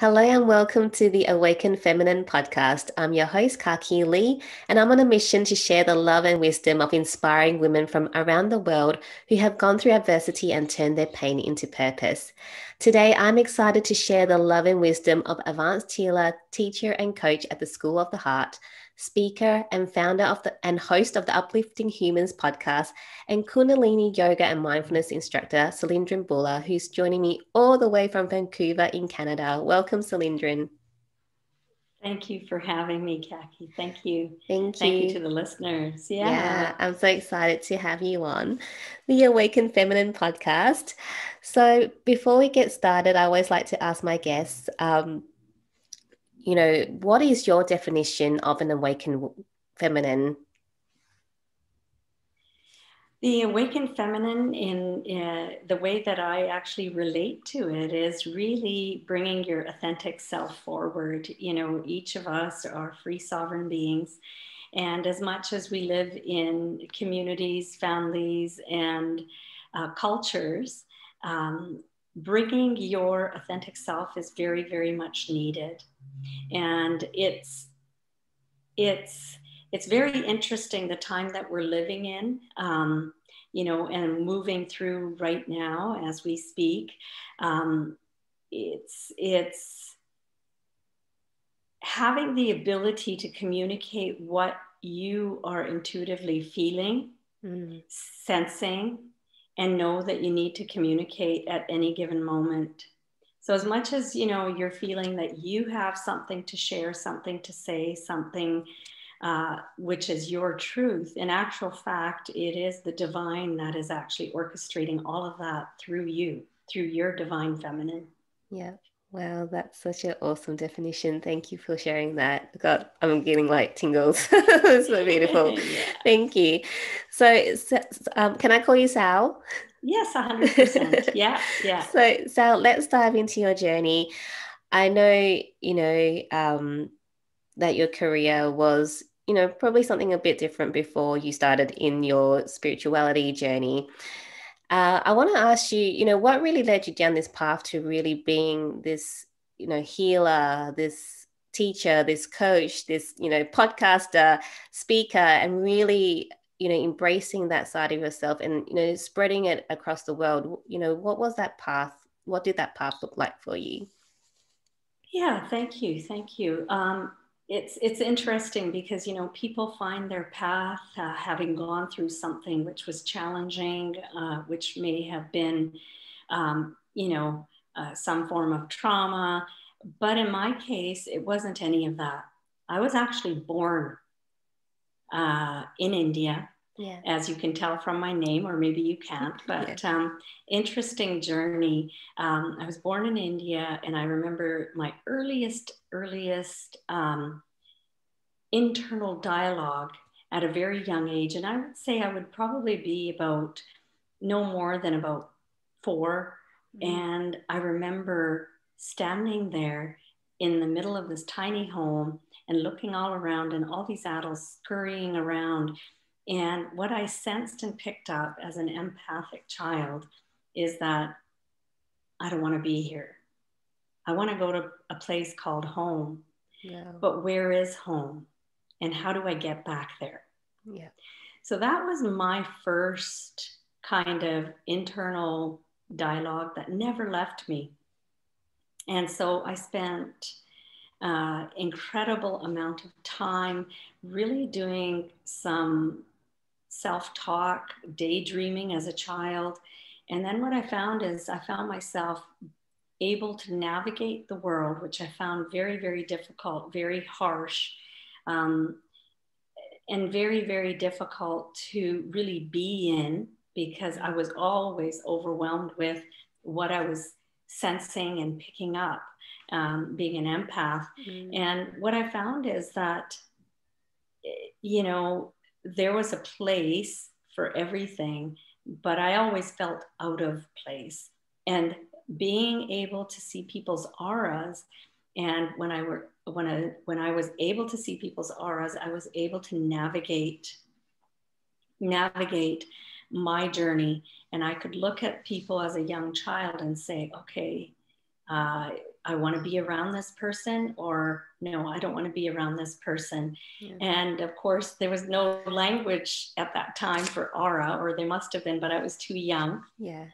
Hello and welcome to the Awaken Feminine podcast. I'm your host, Ka Ki Lee, and I'm on a mission to share the love and wisdom of inspiring women from around the world who have gone through adversity and turned their pain into purpose. Today, I'm excited to share the love and wisdom of Advanced Healer, teacher and coach at the School of the Heart, speaker and founder of the and host of the Uplifting Humans podcast, and Kundalini yoga and mindfulness instructor, Salindran Bhullar, who's joining me all the way from Vancouver in Canada. Welcome, Cylindrin. Thank you for having me, Ka Ki. Thank you. Thank you. Thank you to the listeners. Yeah. yeah. I'm so excited to have you on the Awakened Feminine podcast. So, before we get started, I always like to ask my guests, um, you know, what is your definition of an awakened feminine? The awakened feminine, in uh, the way that I actually relate to it, is really bringing your authentic self forward. You know, each of us are free sovereign beings. And as much as we live in communities, families, and uh, cultures, um, bringing your authentic self is very, very much needed and it's it's it's very interesting the time that we're living in um, you know and moving through right now as we speak um, it's it's having the ability to communicate what you are intuitively feeling mm. sensing and know that you need to communicate at any given moment so as much as you know you're feeling that you have something to share, something to say, something uh, which is your truth, in actual fact, it is the divine that is actually orchestrating all of that through you, through your divine feminine. Yeah. Wow, that's such an awesome definition. Thank you for sharing that. God, I'm getting like tingles. it's so beautiful. yeah. Thank you. So, um, can I call you Sal? Yes, 100%. yeah, yeah. So, Sal, let's dive into your journey. I know, you know, um, that your career was, you know, probably something a bit different before you started in your spirituality journey. Uh, I want to ask you, you know, what really led you down this path to really being this, you know, healer, this teacher, this coach, this, you know, podcaster, speaker, and really you know embracing that side of yourself and you know spreading it across the world? You know what was that path what did that path look like for you? Yeah thank you thank you. Um, it's it's interesting because you know people find their path uh, having gone through something which was challenging uh, which may have been um, you know uh, some form of trauma but in my case it wasn't any of that i was actually born uh, in India. Yeah. As you can tell from my name, or maybe you can't, but yeah. um, interesting journey. Um, I was born in India, and I remember my earliest, earliest um, internal dialogue at a very young age. And I would say I would probably be about no more than about 4 mm-hmm. And I remember standing there in the middle of this tiny home and looking all around and all these adults scurrying around. And what I sensed and picked up as an empathic child is that I don't want to be here. I want to go to a place called home. Yeah. But where is home? And how do I get back there? Yeah. So that was my first kind of internal dialogue that never left me. And so I spent uh, incredible amount of time really doing some self talk, daydreaming as a child. And then what I found is I found myself able to navigate the world, which I found very, very difficult, very harsh, um, and very, very difficult to really be in because I was always overwhelmed with what I was sensing and picking up, um, being an empath. Mm. And what I found is that, you know, there was a place for everything, but I always felt out of place. And being able to see people's auras, and when I were when I when I was able to see people's auras, I was able to navigate navigate my journey and I could look at people as a young child and say, okay, uh, I want to be around this person, or no, I don't want to be around this person. Yeah. And of course, there was no language at that time for aura, or there must have been, but I was too young. Yeah.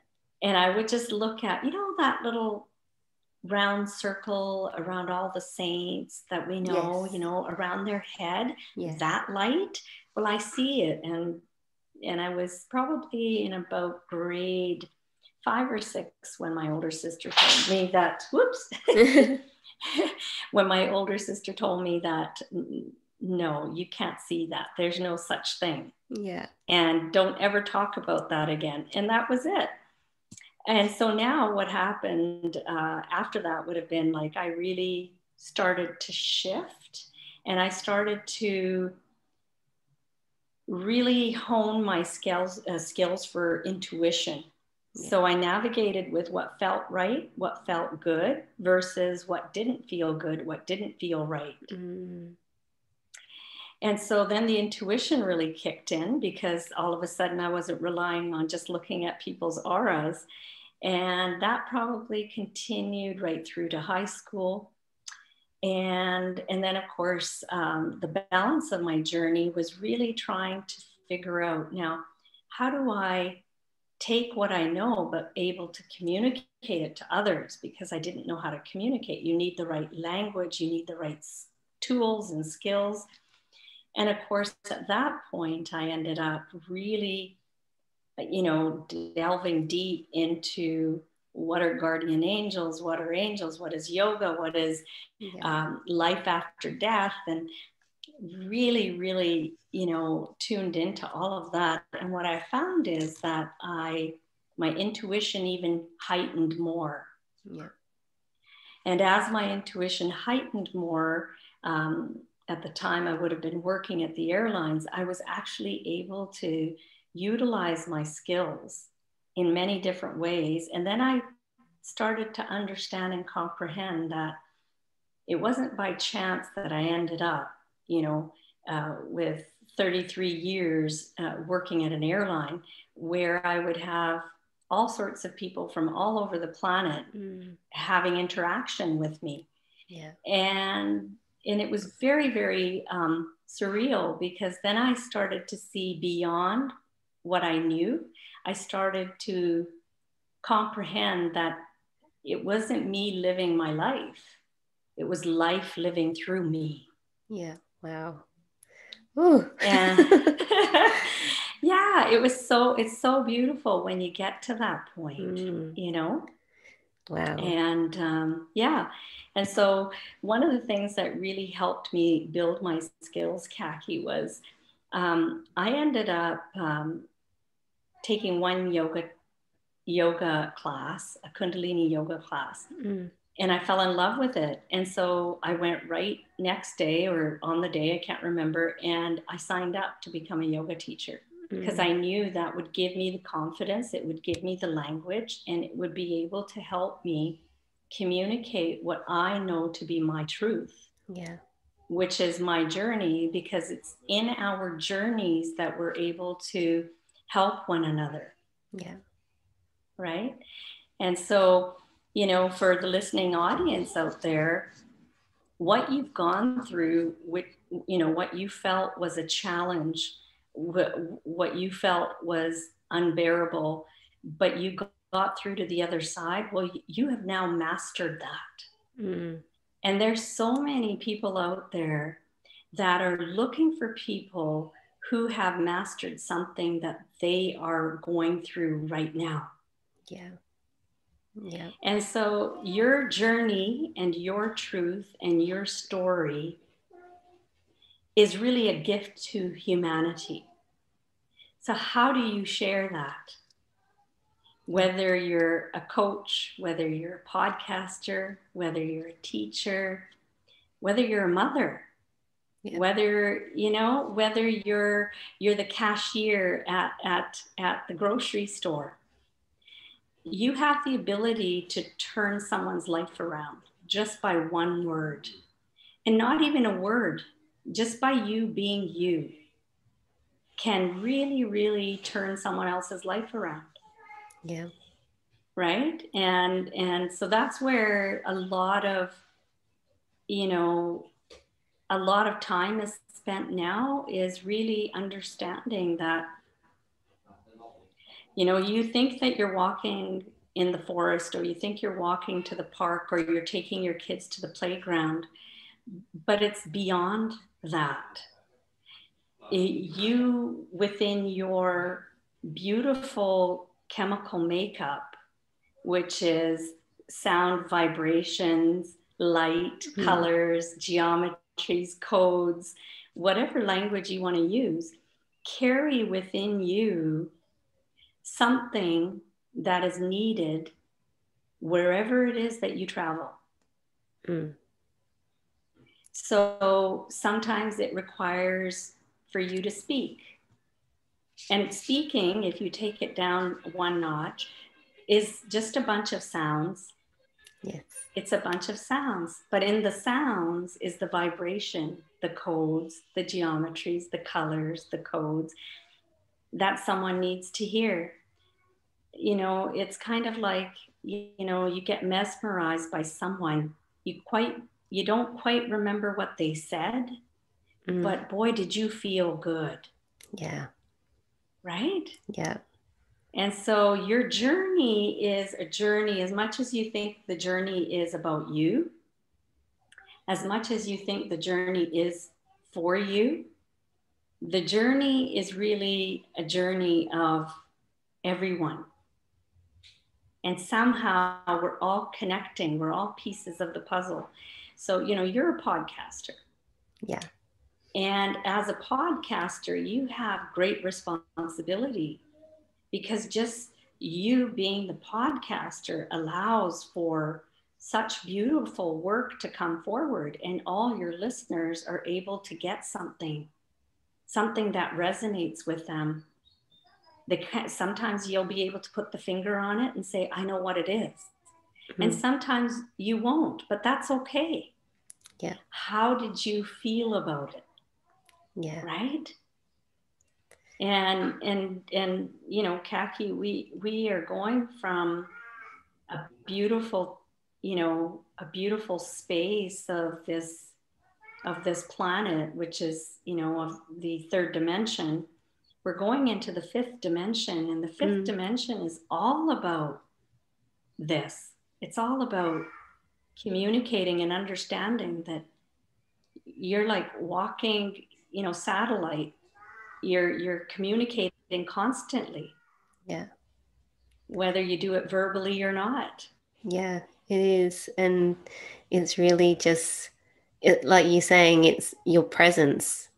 And I would just look at, you know, that little round circle around all the saints that we know, yes. you know, around their head, yes. that light. Well, I see it. And and I was probably in about grade five or six when my older sister told me that, whoops, when my older sister told me that, no, you can't see that. There's no such thing. Yeah. And don't ever talk about that again. And that was it. And so now what happened uh, after that would have been like I really started to shift and I started to really hone my skills uh, skills for intuition. Yeah. So I navigated with what felt right, what felt good versus what didn't feel good, what didn't feel right. Mm. And so then the intuition really kicked in because all of a sudden I wasn't relying on just looking at people's auras. And that probably continued right through to high school and and then of course um, the balance of my journey was really trying to figure out now how do i take what i know but able to communicate it to others because i didn't know how to communicate. You need the right language you need the right tools and skills. And of course at that point i ended up really you know delving deep into what are guardian angels what are angels what is yoga what is yeah. um, life after death. And really really you know tuned into all of that and what i found is that i my intuition even heightened more yeah. and as my intuition heightened more um, at the time i would have been working at the airlines i was actually able to utilize my skills in many different ways. And then I started to understand and comprehend that it wasn't by chance that I ended up, you know, uh, with 33 years uh, working at an airline where I would have all sorts of people from all over the planet mm. having interaction with me. Yeah. And and it was very very um, surreal because then I started to see beyond what I knew I started to comprehend that it wasn't me living my life, it was life living through me. Yeah. Wow. Ooh. And yeah, it was so, it's so beautiful when you get to that point, mm. you know? Wow. And um, yeah. And so one of the things that really helped me build my skills, Ka Ki, was um, I ended up um, taking one yoga yoga class, a Kundalini yoga class. Mm. And I fell in love with it. And so I went right next day or on the day, I can't remember, and I signed up to become a yoga teacher because mm. I knew that would give me the confidence, it would give me the language, and it would be able to help me communicate what I know to be my truth. Yeah. Which is my journey because it's in our journeys that we're able to help one another. Yeah. Right. And so, you know, for the listening audience out there, what you've gone through, with, you know, what you felt was a challenge, what, what you felt was unbearable, but you got through to the other side, well, you have now mastered that. Mm. And there's so many people out there that are looking for people who have mastered something that they are going through right now. Yeah. Yeah. And so your journey and your truth and your story is really a gift to humanity. So, how do you share that? Whether you're a coach, whether you're a podcaster, whether you're a teacher, whether you're a mother, yeah. whether you know whether you're you're the cashier at at at the grocery store you have the ability to turn someone's life around just by one word. And not even a word just by you being you can really really turn someone else's life around. Yeah. Right? And and so that's where a lot of you know a lot of time is spent now is really understanding that you know you think that you're walking in the forest or you think you're walking to the park or you're taking your kids to the playground but it's beyond that you within your beautiful chemical makeup which is sound vibrations light mm-hmm. colors geometries codes whatever language you want to use carry within you something that is needed wherever it is that you travel. Mm. So sometimes it requires for you to speak. And speaking, if you take it down one notch, is just a bunch of sounds. Yes. It's a bunch of sounds, but in the sounds is the vibration, the codes, the geometries, the colors, the codes that someone needs to hear you know, it's kind of like, you, you know, you get mesmerized by someone. You quite, you don't quite remember what they said, mm. but boy, did you feel good. Yeah. Right? Yeah. And so your journey is a journey as much as you think the journey is about you, as much as you think the journey is for you, the journey is really a journey of everyone. And somehow we're all connecting we're all pieces of the puzzle. So you know you're a podcaster. Yeah. And as a podcaster you have great responsibility because just you being the podcaster allows for such beautiful work to come forward and all your listeners are able to get something something that resonates with them they sometimes you'll be able to put the finger on it and say, I know what it is. Mm-hmm. And sometimes you won't, but that's okay. Yeah. How did you feel about it? Yeah. Right? And and and you know, Ka Ki, we we are going from a beautiful, you know, a beautiful space of this of this planet, which is, you know, of the third dimension we're going into the fifth dimension and the fifth mm. dimension is all about this. It's all about communicating and understanding that you're like walking you know satellite. You're you're communicating constantly. Yeah. Whether you do it verbally or not. Yeah it is. And it's really just it, like you're saying it's your presence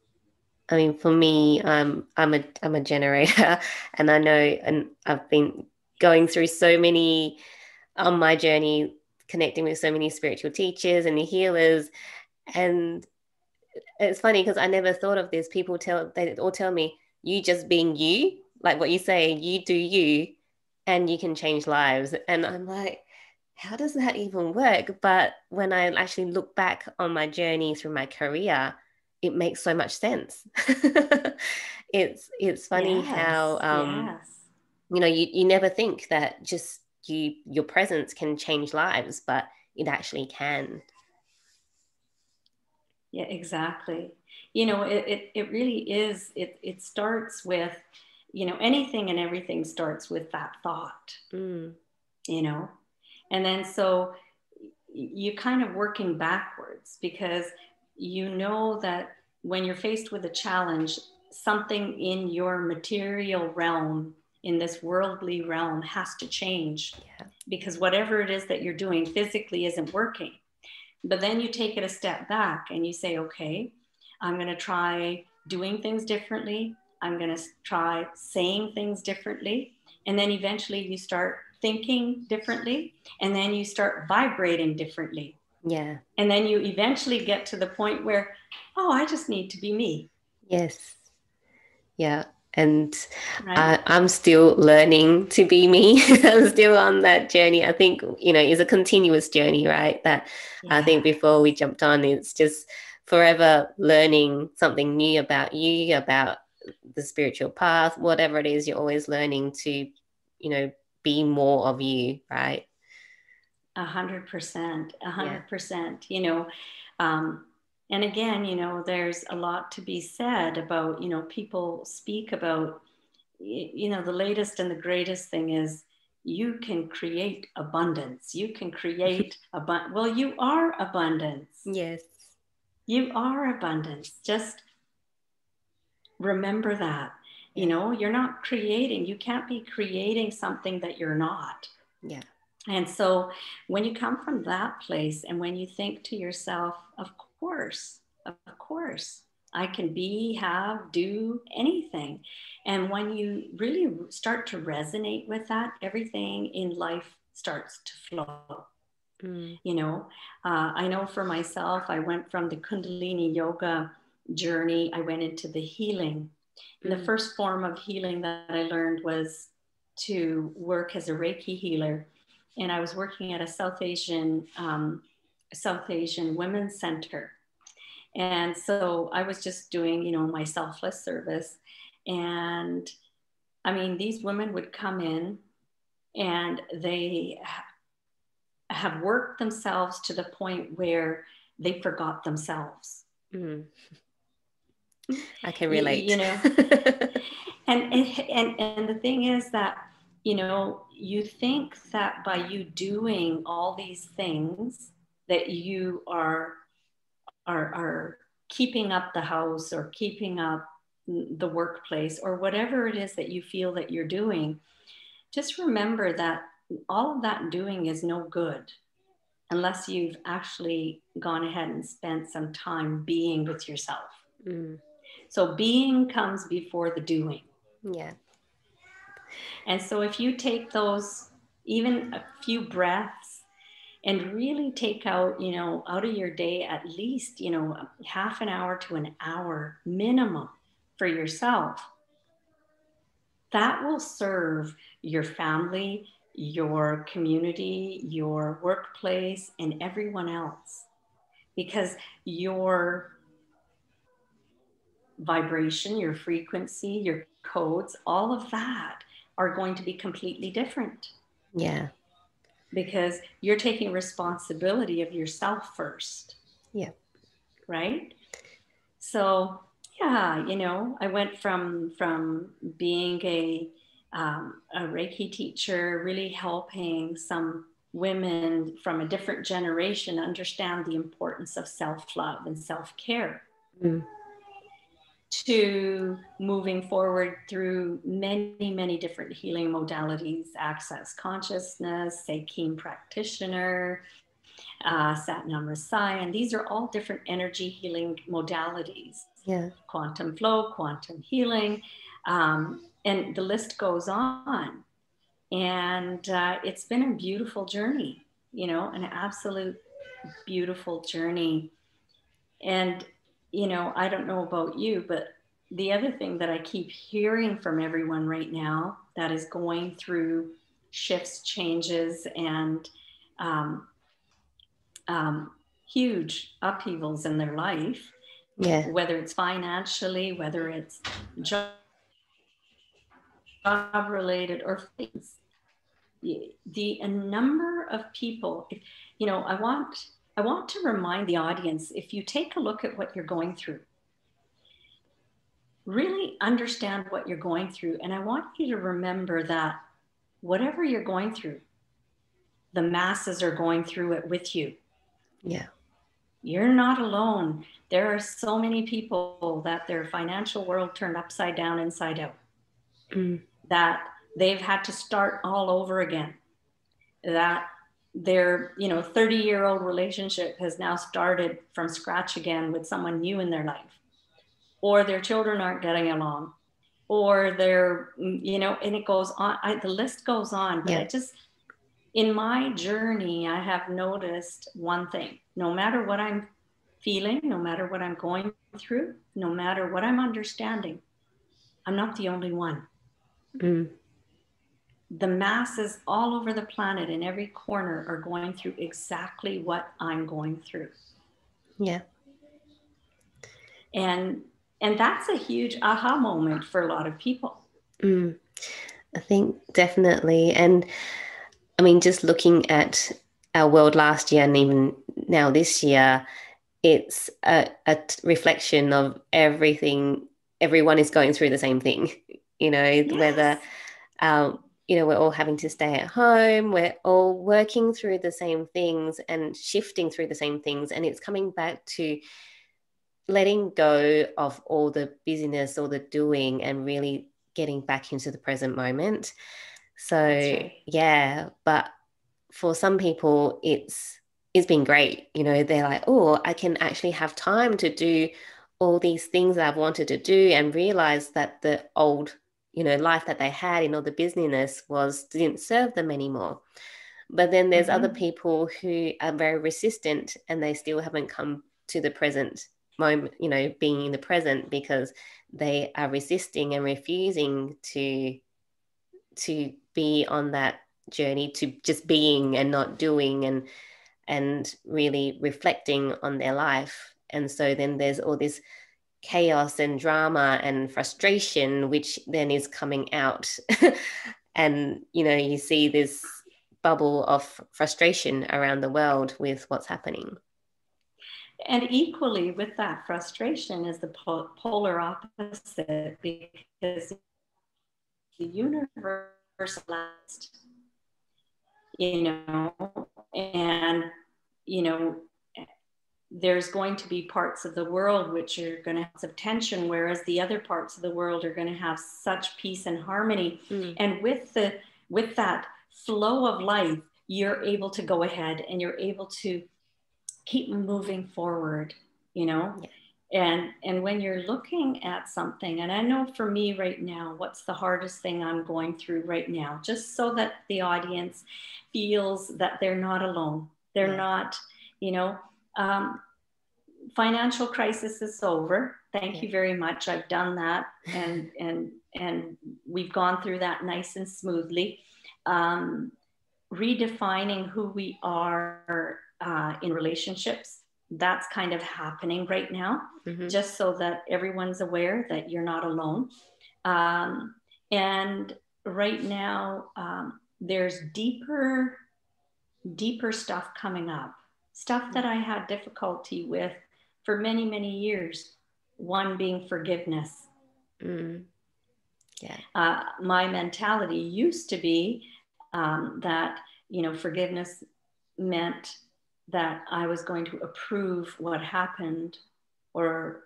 I mean, for me, um, I'm a I'm a generator, and I know, and I've been going through so many on my journey, connecting with so many spiritual teachers and healers, and it's funny because I never thought of this. People tell they all tell me, "You just being you, like what you say, you do you, and you can change lives." And I'm like, how does that even work? But when I actually look back on my journey through my career it makes so much sense. it's it's funny yes, how um, yes. you know you, you never think that just you your presence can change lives, but it actually can. Yeah, exactly. You know, it, it, it really is, it, it starts with, you know, anything and everything starts with that thought, mm. you know, and then so you're kind of working backwards because you know that when you're faced with a challenge, something in your material realm, in this worldly realm, has to change yeah. because whatever it is that you're doing physically isn't working. But then you take it a step back and you say, okay, I'm going to try doing things differently. I'm going to try saying things differently. And then eventually you start thinking differently and then you start vibrating differently. Yeah. And then you eventually get to the point where, oh, I just need to be me. Yes. Yeah. And right. I'm still learning to be me. I'm still on that journey. I think, you know, it's a continuous journey, right? That yeah. I think before we jumped on, it's just forever learning something new about you, about the spiritual path, whatever it is, you're always learning to, you know, be more of you, right? A hundred percent, a hundred percent. You know, um, and again, you know, there's a lot to be said about, you know, people speak about, you know, the latest and the greatest thing is you can create abundance. You can create abundance. Well, you are abundance. Yes. You are abundance. Just remember that. You know, you're not creating, you can't be creating something that you're not. Yeah. And so when you come from that place and when you think to yourself, of course, of course, I can be, have, do anything. And when you really start to resonate with that, everything in life starts to flow. Mm. You know, uh, I know for myself, I went from the Kundalini yoga journey, I went into the healing. Mm. The first form of healing that I learned was to work as a Reiki healer. And I was working at a South Asian um, South Asian Women's Center. And so I was just doing, you know, my selfless service. And I mean, these women would come in and they have worked themselves to the point where they forgot themselves. Mm. I can relate. You, you know, and, and and the thing is that you know you think that by you doing all these things that you are are are keeping up the house or keeping up the workplace or whatever it is that you feel that you're doing just remember that all of that doing is no good unless you've actually gone ahead and spent some time being with yourself mm. So being comes before the doing yeah and so if you take those even a few breaths and really take out, you know, out of your day at least, you know, half an hour to an hour minimum for yourself. That will serve your family, your community, your workplace, and everyone else because your vibration, your frequency, your codes, all of that are going to be completely different. Yeah because you're taking responsibility of yourself first. Yeah. Right? So, yeah, you know, I went from from being a um, a Reiki teacher, really helping some women from a different generation understand the importance of self love and self care. Mm to moving forward through many, many different healing modalities, access consciousness, Seichim practitioner, uh, Satnam Rasayan. These are all different energy healing modalities. Yeah. Quantum flow, quantum healing, um, and the list goes on. And uh, it's been a beautiful journey, you know, an absolute beautiful journey. And you know, I don't know about you, but the other thing that I keep hearing from everyone right now that is going through shifts, changes, and um, um, huge upheavals in their life, yeah. whether it's financially, whether it's job related or things. The, the a number of people, if, you know, I want I want to remind the audience if you take a look at what you're going through, really understand what you're going through. And I want you to remember that whatever you're going through, the masses are going through it with you. Yeah. You're not alone. There are so many people that their financial world turned upside down, inside out, mm. that they've had to start all over again. That their you know 30 year old relationship has now started from scratch again with someone new in their life. Or their children aren't getting along. Or they're you know and it goes on I, the list goes on but yeah. it just in my journey i have noticed one thing. No matter what i'm feeling no matter what i'm going through no matter what i'm understanding i'm not the only one. Mm the masses all over the planet in every corner are going through exactly what I'm going through. Yeah. And and that's a huge aha moment for a lot of people. Mm. I think definitely. And I mean, just looking at our world last year and even now this year, it's a, a reflection of everything. Everyone is going through the same thing, you know, yes. whether, um, you know, we're all having to stay at home, we're all working through the same things and shifting through the same things. And it's coming back to letting go of all the busyness, all the doing, and really getting back into the present moment. So right. yeah, but for some people, it's it's been great. You know, they're like, oh, I can actually have time to do all these things that I've wanted to do, and realize that the old, you know, life that they had in all the busyness was didn't serve them anymore. But then there's mm-hmm. other people who are very resistant, and they still haven't come to the present moment, you know, being in the present because they are resisting and refusing to to be on that journey to just being and not doing and and really reflecting on their life and so then there's all this chaos and drama and frustration which then is coming out. And you know you see this bubble of frustration around the world with what's happening. And equally with that frustration is the polar opposite because the universe last, you know, and, you know, there's going to be parts of the world which are going to have some tension, whereas the other parts of the world are going to have such peace and harmony. Mm. And with the with that flow of life, you're able to go ahead and you're able to keep moving forward you know yeah. and and when you're looking at something and i know for me right now what's the hardest thing i'm going through right now just so that the audience feels that they're not alone they're yeah. not you know um, financial crisis is over thank you very much i've done that and and and we've gone through that nice and smoothly um, redefining who we are uh, in relationships. That's kind of happening right now, mm-hmm. just so that everyone's aware that you're not alone. Um, and right now, um, there's deeper, deeper stuff coming up, stuff that I had difficulty with for many, many years. One being forgiveness. Mm. Yeah. Uh, my mentality used to be um, that you know forgiveness meant that I was going to approve what happened or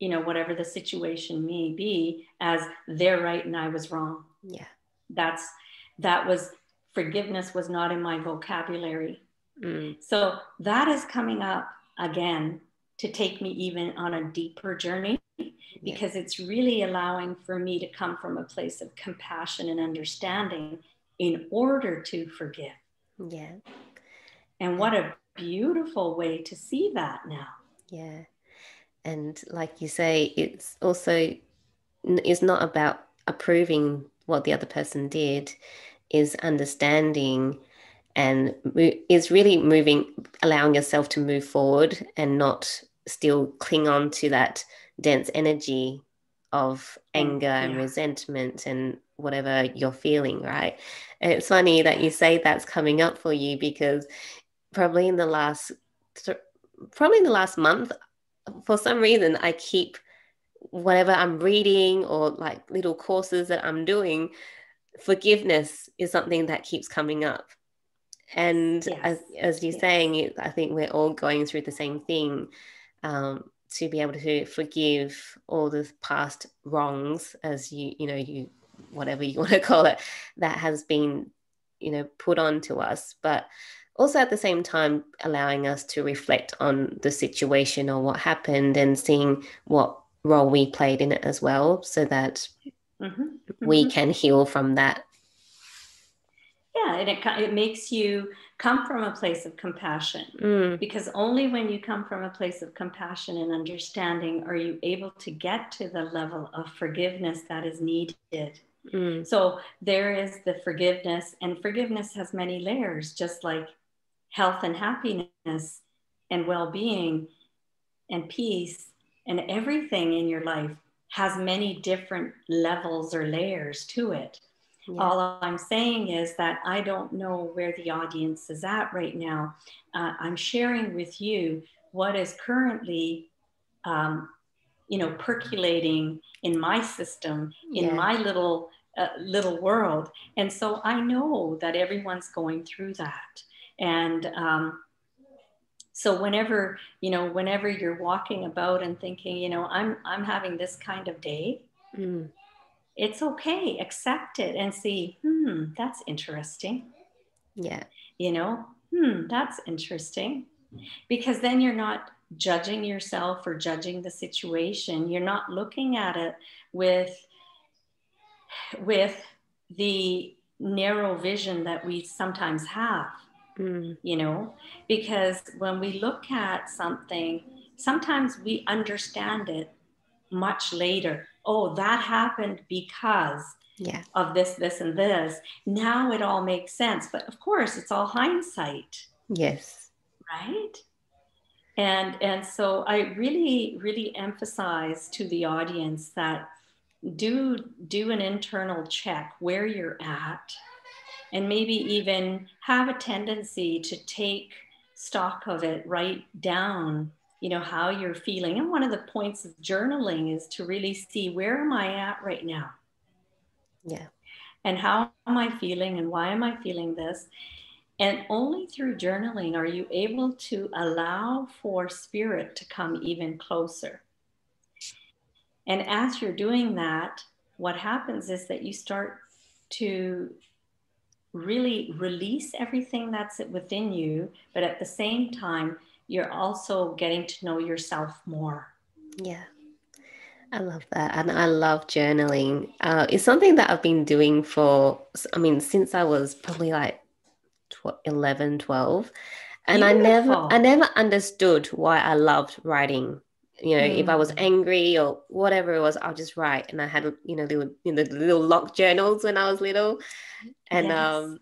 you know whatever the situation may be as they're right and I was wrong. Yeah. That's that was forgiveness was not in my vocabulary. Mm. So that is coming up again to take me even on a deeper journey because it's really allowing for me to come from a place of compassion and understanding in order to forgive. Yeah. And what a beautiful way to see that now. Yeah. And like you say, it's also it's not about approving what the other person did, is understanding and is really moving, allowing yourself to move forward and not still cling on to that dense energy of mm, anger yeah. and resentment and whatever you're feeling, right? And it's funny that you say that's coming up for you because probably in the last probably in the last month for some reason i keep whatever i'm reading or like little courses that i'm doing forgiveness is something that keeps coming up and yes. as, as you're yes. saying i think we're all going through the same thing um, to be able to forgive all the past wrongs as you you know you whatever you want to call it that has been you know put on to us but also at the same time allowing us to reflect on the situation or what happened and seeing what role we played in it as well so that mm-hmm. Mm-hmm. we can heal from that yeah and it, it makes you come from a place of compassion mm. because only when you come from a place of compassion and understanding are you able to get to the level of forgiveness that is needed mm. so there is the forgiveness and forgiveness has many layers just like health and happiness and well being and peace and everything in your life has many different levels or layers to it. Yeah. All I'm saying is that I don't know where the audience is at right now. Uh, I'm sharing with you what is currently, um, you know, percolating in my system, in yeah. my little uh, little world, and so I know that everyone's going through that, and um, so whenever you know, whenever you're walking about and thinking, you know, I'm I'm having this kind of day. Mm it's okay accept it and see hmm that's interesting. Yeah. You know hmm that's interesting. Because then you're not judging yourself or judging the situation. You're not looking at it with with the narrow vision that we sometimes have mm. you know? Because when we look at something sometimes we understand it much later oh, that happened because yeah. of this, this, and this. Now it all makes sense. But of course, it's all hindsight. Yes. Right? And and so I really, really emphasize to the audience that do do an internal check where you're at and maybe even have a tendency to take stock of it, write down you know how you're feeling. And one of the points of journaling is to really see where am i at right now? Yeah. And how am i feeling and why am i feeling this? And only through journaling are you able to allow for spirit to come even closer. And as you're doing that what happens is that you start to really release everything that's within you but at the same time you're also getting to know yourself more. Yeah. I love that. And I love journaling. Uh, it's something that I've been doing for, I mean, since I was probably like 12, 11, 12. And Beautiful. I never, I never understood why I loved writing. You know, mm. if I was mm. angry or whatever it was, I'll just write. And I had, you know, little, you know, little lock journals when I was little. And, yes. um,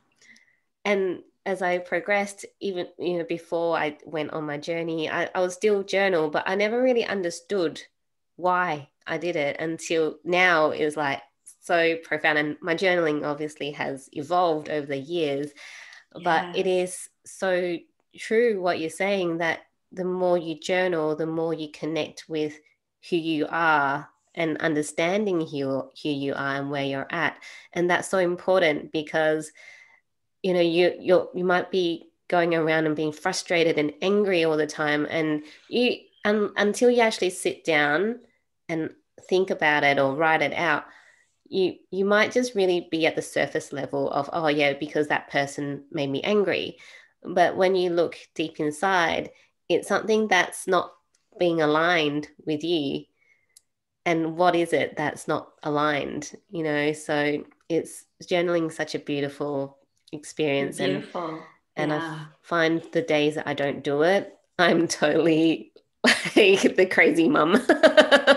and as I progressed, even you know before I went on my journey, I, I was still journal, but I never really understood why I did it until now. It was like so profound, and my journaling obviously has evolved over the years. Yeah. But it is so true what you're saying that the more you journal, the more you connect with who you are and understanding who, who you are and where you're at. And that's so important because you know you you you might be going around and being frustrated and angry all the time and you until you actually sit down and think about it or write it out you you might just really be at the surface level of oh yeah because that person made me angry. But when you look deep inside it's something that's not being aligned with you. And what is it that's not aligned you know? So it's journaling such a beautiful experience Beautiful. and and yeah. I find the days that I don't do it, I'm totally like the crazy mum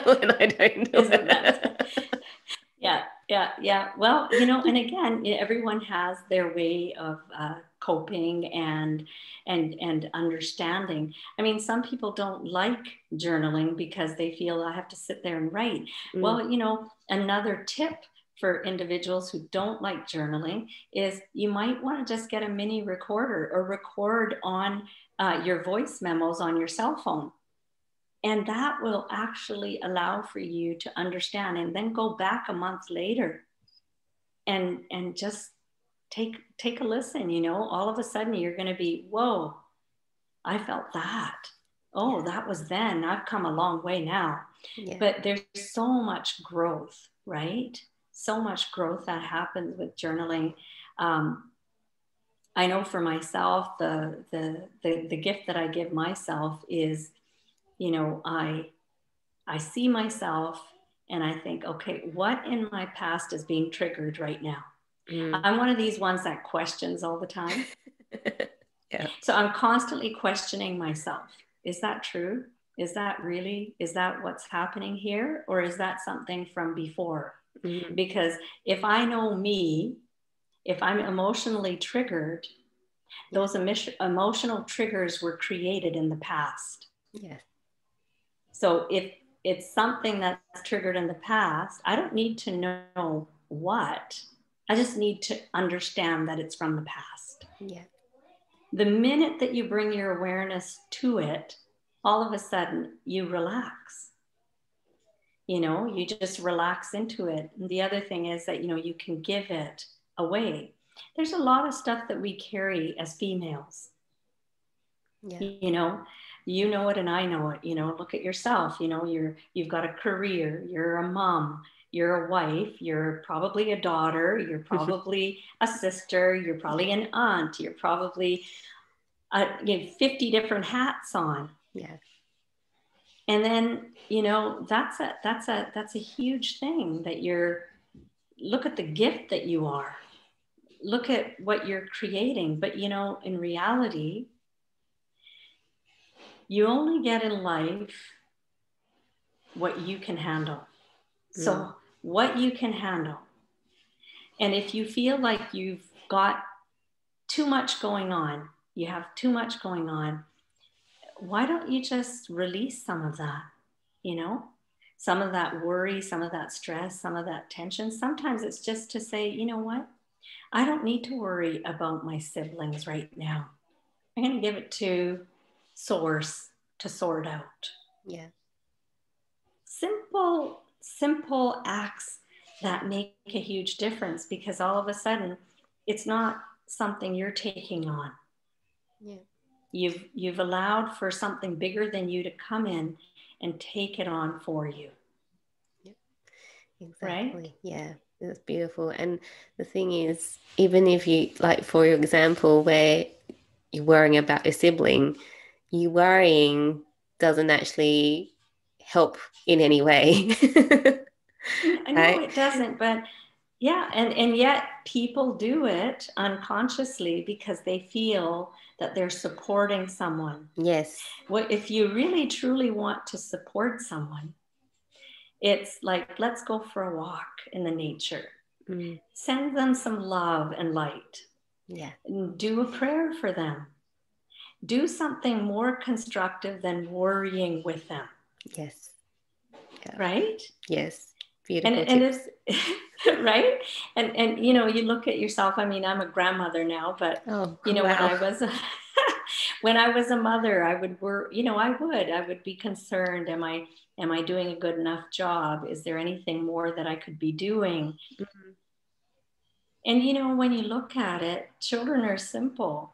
when I don't do Isn't it. yeah, yeah, yeah. Well, you know, and again, everyone has their way of uh, coping and and and understanding. I mean, some people don't like journaling because they feel I have to sit there and write. Mm. Well, you know, another tip for individuals who don't like journaling is you might want to just get a mini recorder or record on uh, your voice memos on your cell phone. And that will actually allow for you to understand and then go back a month later and and just take take a listen, you know, all of a sudden you're going to be, "Whoa, I felt that." Oh, that was then. I've come a long way now. Yeah. But there's so much growth, right? So much growth that happens with journaling. Um, I know for myself, the, the, the, the gift that I give myself is, you know, I, I see myself and I think, okay, what in my past is being triggered right now? Mm. I'm one of these ones that questions all the time. yeah. So I'm constantly questioning myself. Is that true? Is that really, is that what's happening here? Or is that something from before? Mm-hmm. Because if I know me, if I'm emotionally triggered, those emotional triggers were created in the past. Yes. So if it's something that's triggered in the past, I don't need to know what. I just need to understand that it's from the past. Yeah. The minute that you bring your awareness to it, all of a sudden you relax. You know, you just relax into it. And the other thing is that, you know, you can give it away. There's a lot of stuff that we carry as females. Yeah. You know, you know it and I know it. You know, look at yourself. You know, you're you've got a career, you're a mom, you're a wife, you're probably a daughter, you're probably a sister, you're probably an aunt, you're probably uh, you have 50 different hats on. Yeah. And then, you know, that's a that's a that's a huge thing that you're look at the gift that you are. Look at what you're creating. But you know, in reality, you only get in life what you can handle. Mm. So, what you can handle. And if you feel like you've got too much going on, you have too much going on, why don't you just release some of that? You know, some of that worry, some of that stress, some of that tension. Sometimes it's just to say, you know what? I don't need to worry about my siblings right now. I'm going to give it to source to sort out. Yeah. Simple, simple acts that make a huge difference because all of a sudden it's not something you're taking on. Yeah. You've you've allowed for something bigger than you to come in and take it on for you. Yep. Exactly. Right? Yeah. That's beautiful. And the thing is, even if you like for your example, where you're worrying about your sibling, you worrying doesn't actually help in any way. I know right? it doesn't, but yeah, and, and yet people do it unconsciously because they feel that they're supporting someone. Yes. Well, if you really truly want to support someone, it's like, let's go for a walk in the nature. Mm. Send them some love and light. Yeah. Do a prayer for them do something more constructive than worrying with them. Yes. Yeah. Right? Yes. Beautiful. And, and it's right. And and you know, you look at yourself. I mean, I'm a grandmother now, but oh, you know, wow. when I was a, when I was a mother, I would work, you know, I would, I would be concerned. Am I am I doing a good enough job? Is there anything more that I could be doing? Mm-hmm. And you know, when you look at it, children are simple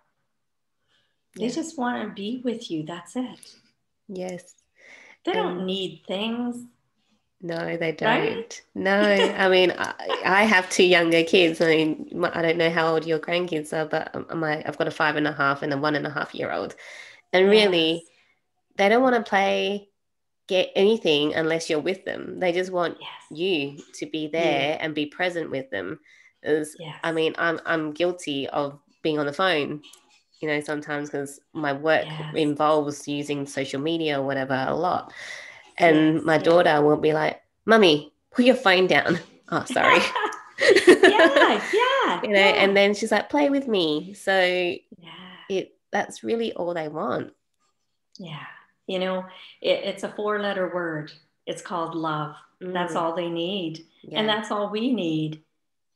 they just want to be with you. That's it. Yes. They don't need things. No, they don't. Right? No, I mean, I, I, have two younger kids. I mean, I don't know how old your grandkids are, but um, my I've got a five and a half and a one and a half year old, and yes. really, they don't want to play get anything unless you're with them. They just want yes. you to be there yeah. and be present with them. As yes. I mean, I'm I'm guilty of being on the phone you know, sometimes because my work yes. involves using social media or whatever a lot. And yes, my yes. daughter will be like, Mummy, put your phone down. Oh, sorry. yeah, yeah. you know, yeah. and then she's like, play with me. So yeah. it that's really all they want. Yeah. You know, it, it's a four letter word. It's called love. Mm. That's all they need. Yeah. And that's all we need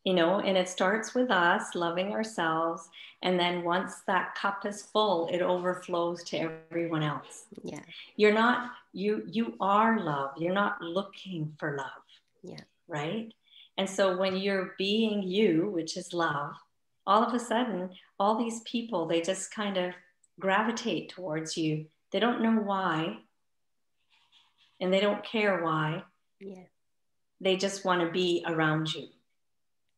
you know and it starts with us loving ourselves and then once that cup is full it overflows to everyone else. Yeah. You're not you you are love. You're not looking for love. Yeah. Right? And so when you're being you which is love all of a sudden all these people they just kind of gravitate towards you. They don't know why and they don't care why. Yeah. They just want to be around you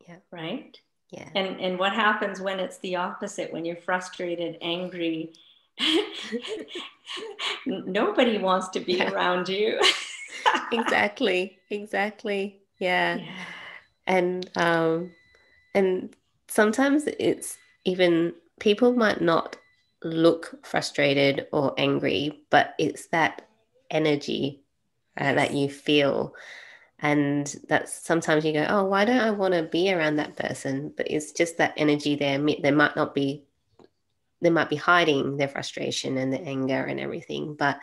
yeah. Right? Yeah. And and what happens when it's the opposite, when you're frustrated, angry? Nobody wants to be yeah. around you. exactly. Exactly. Yeah. yeah. And um and sometimes it's even people might not look frustrated or angry, but it's that energy uh, that you feel and that's sometimes you go oh why don't i want to be around that person but it's just that energy there they might not be they might be hiding their frustration and the anger and everything but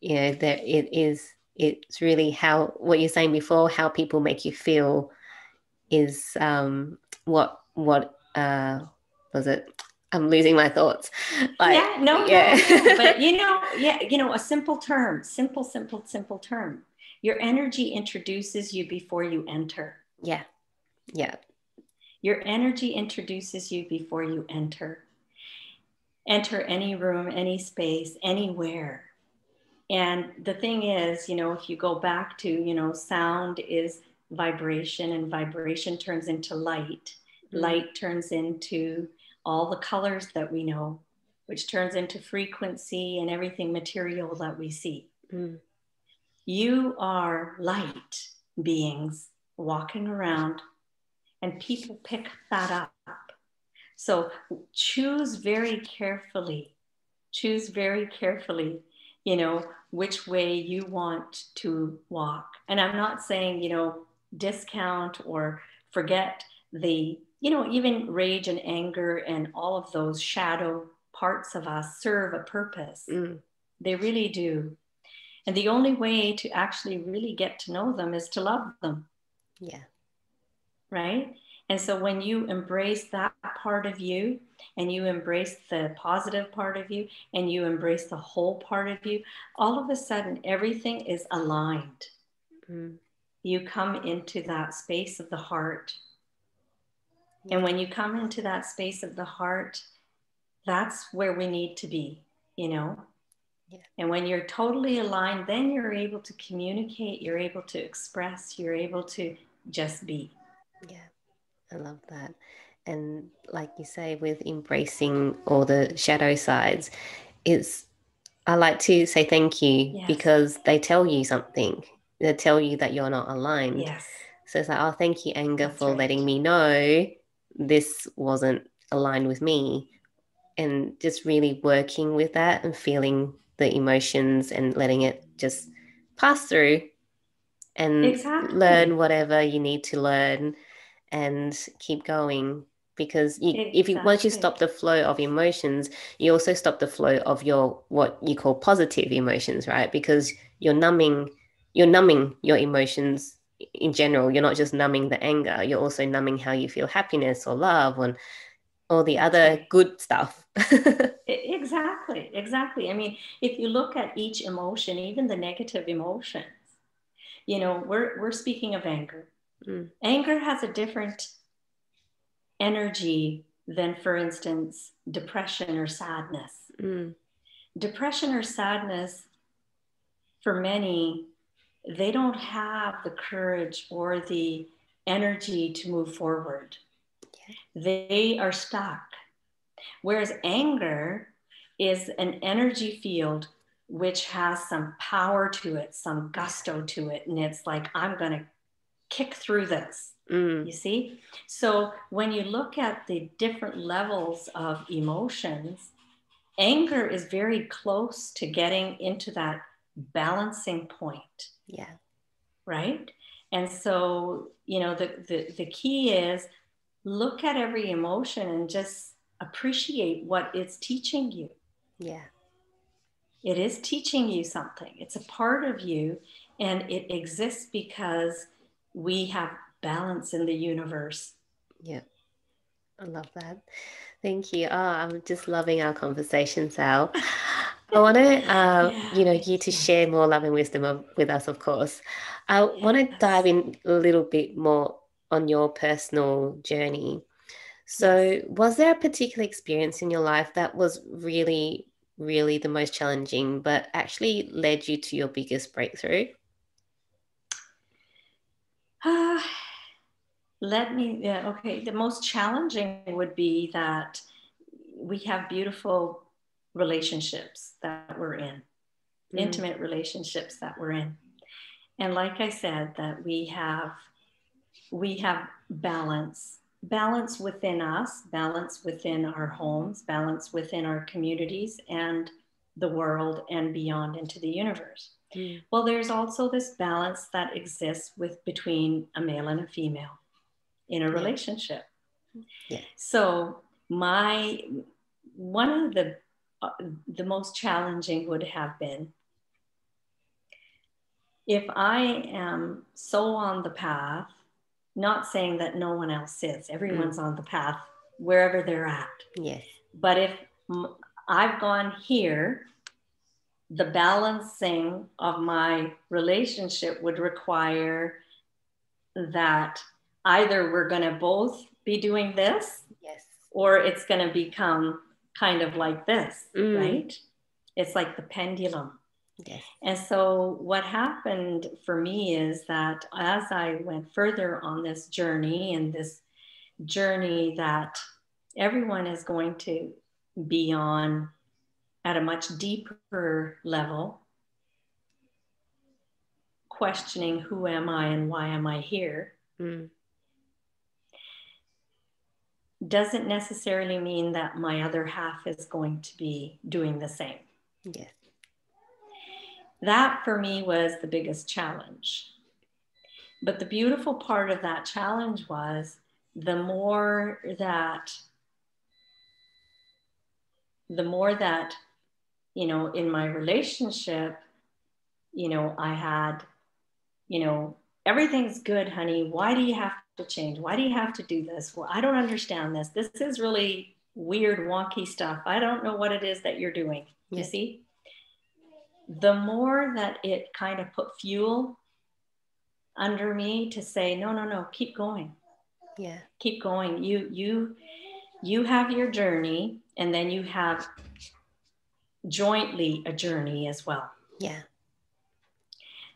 you know that it is it's really how what you're saying before how people make you feel is um, what what uh, was it? I'm losing my thoughts. Like, yeah, no, yeah, no, but you know, yeah, you know, a simple term, simple, simple, simple term. Your energy introduces you before you enter. Yeah, yeah. Your energy introduces you before you enter. Enter any room, any space, anywhere. And the thing is, you know, if you go back to, you know, sound is vibration and vibration turns into light. Mm-hmm. Light turns into all the colors that we know, which turns into frequency and everything material that we see. Mm. You are light beings walking around, and people pick that up. So choose very carefully, choose very carefully, you know, which way you want to walk. And I'm not saying, you know, discount or forget the you know, even rage and anger and all of those shadow parts of us serve a purpose. Mm. They really do. And the only way to actually really get to know them is to love them. Yeah. Right? And so when you embrace that part of you and you embrace the positive part of you and you embrace the whole part of you, all of a sudden everything is aligned. Mm. You come into that space of the heart and when you come into that space of the heart, that's where we need to be, you know? Yeah. And when you're totally aligned, then you're able to communicate, you're able to express, you're able to just be. Yeah, I love that. And like you say, with embracing all the shadow sides, it's, I like to say thank you yes. because they tell you something. They tell you that you're not aligned. Yes. So it's like, oh, thank you, anger, That's for right. letting me know this wasn't aligned with me and just really working with that and feeling the emotions and letting it just pass through and exactly. learn whatever you need to learn and keep going because you, exactly. if you once you stop the flow of emotions you also stop the flow of your what you call positive emotions right? Because you're numbing you're numbing your emotions in general. You're not just numbing the anger. You're also numbing how you feel happiness or love and all the other good stuff exactly exactly i mean if you look at each emotion even the negative emotions you know we're we're speaking of anger mm. anger has a different energy than for instance depression or sadness mm. depression or sadness for many they don't have the courage or the energy to move forward. They are stuck. Whereas anger is an energy field which has some power to it, some gusto to it. And it's like, I'm going to kick through this. Mm. You see? So when you look at the different levels of emotions, anger is very close to getting into that balancing point. Yeah. Right. And so, you know, the, the, the key is look at every emotion and just appreciate what it's teaching you. Yeah. It is teaching you something. It's a part of you and it exists because we have balance in the universe. Yeah. I love that. Thank you. Oh, I'm just loving our conversation, Sal. I want to, uh, yeah. you know, you to share more love and wisdom of, with us, of course. I yes. want to dive in a little bit more on your personal journey. So, was there a particular experience in your life that was really, really the most challenging, but actually led you to your biggest breakthrough? Uh, let me, yeah, okay. The most challenging would be that we have beautiful relationships that we're in, mm. intimate relationships that we're in. And like I said, that we have we have balance, balance within us, balance within our homes, balance within our communities and the world and beyond into the universe. Mm. Well, there's also this balance that exists with between a male and a female in a yeah. relationship. Yeah. So my one of the uh, the most challenging would have been if I am so on the path not saying that no one else is. Everyone's mm. on the path wherever they're at. Yes. But if i've gone here the balancing of my relationship would require that either we're going to both be doing this yes. or it's going to become kind of like this mm. right? It's like the pendulum yes and so what happened for me is that as i went further on this journey and this journey that everyone is going to be on at a much deeper level, questioning who am I and why am I here, mm. doesn't necessarily mean that my other half is going to be doing the same. Yes. That for me was the biggest challenge. But the beautiful part of that challenge was the more that the more that you know, in my relationship, you know, I had, you know, everything's good, honey. Why do you have to change? Why do you have to do this? Well, I don't understand this. This is really weird, wonky stuff. I don't know what it is that you're doing. You see? The more that it kind of put fuel under me to say, no, no, no, keep going. Yeah. Keep going. You, you, you have your journey and then you have jointly a journey as well. Yeah.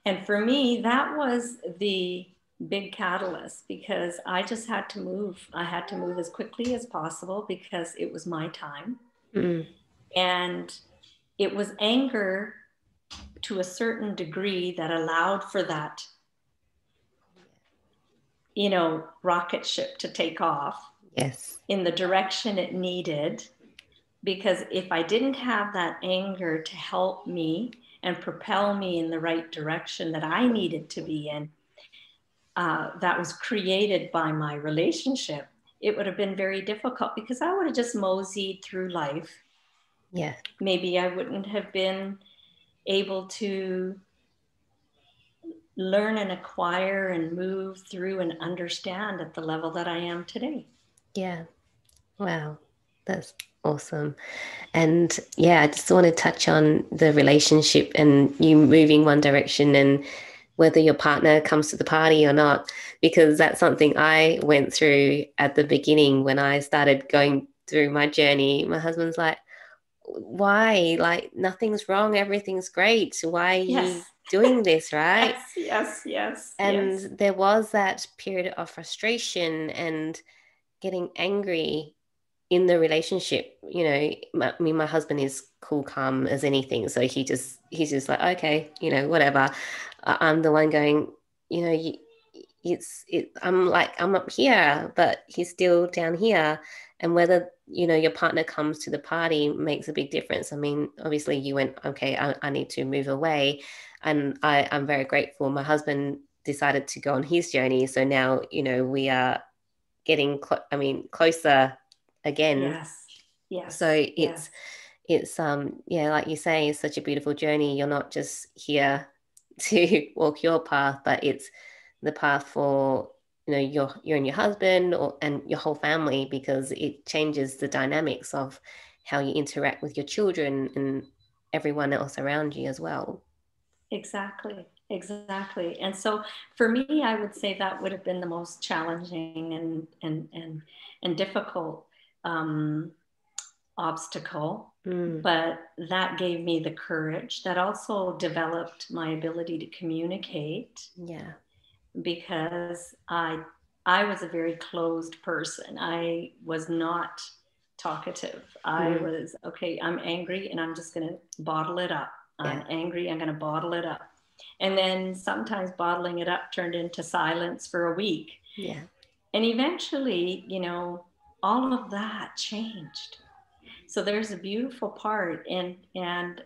And for me, that was the big catalyst because I just had to move. I had to move as quickly as possible because it was my time. Mm. And it was anger to a certain degree that allowed for that, you know, rocket ship to take off. Yes. In the direction it needed because if I didn't have that anger to help me and propel me in the right direction that I needed to be in, uh, that was created by my relationship, it would have been very difficult because I would have just moseyed through life. Yeah. Maybe I wouldn't have been able to learn and acquire and move through and understand at the level that I am today. Yeah. Wow. That's Awesome. And yeah, I just want to touch on the relationship and you moving one direction and whether your partner comes to the party or not, because that's something I went through at the beginning when I started going through my journey. My husband's like, why? Like, nothing's wrong. Everything's great. Why are yes. you doing this? Right? yes, yes, yes. And yes. there was that period of frustration and getting angry in the relationship, you know, my, I mean, my husband is cool, calm as anything. So he just, he's just like, okay, you know, whatever. I'm the one going, you know, it's, it, I'm like, I'm up here, but he's still down here. And whether, you know, your partner comes to the party makes a big difference. I mean, obviously you went, okay, I, I need to move away. And I, I'm very grateful. My husband decided to go on his journey. So now, you know, we are getting, cl- I mean, closer again. Yes. yeah So it's yes. it's um yeah, like you say, it's such a beautiful journey. You're not just here to walk your path, but it's the path for you know your you and your husband or and your whole family because it changes the dynamics of how you interact with your children and everyone else around you as well. Exactly. Exactly. And so for me, I would say that would have been the most challenging and and and and difficult um, obstacle, mm. but that gave me the courage. That also developed my ability to communicate. Yeah. Because I I was a very closed person. I was not talkative. I mm. was okay, I'm angry and I'm just going to bottle it up. I'm yeah. angry, I'm going to bottle it up. And then sometimes bottling it up turned into silence for a week. Yeah. And eventually, you know, all of that changed. So there's a beautiful part and and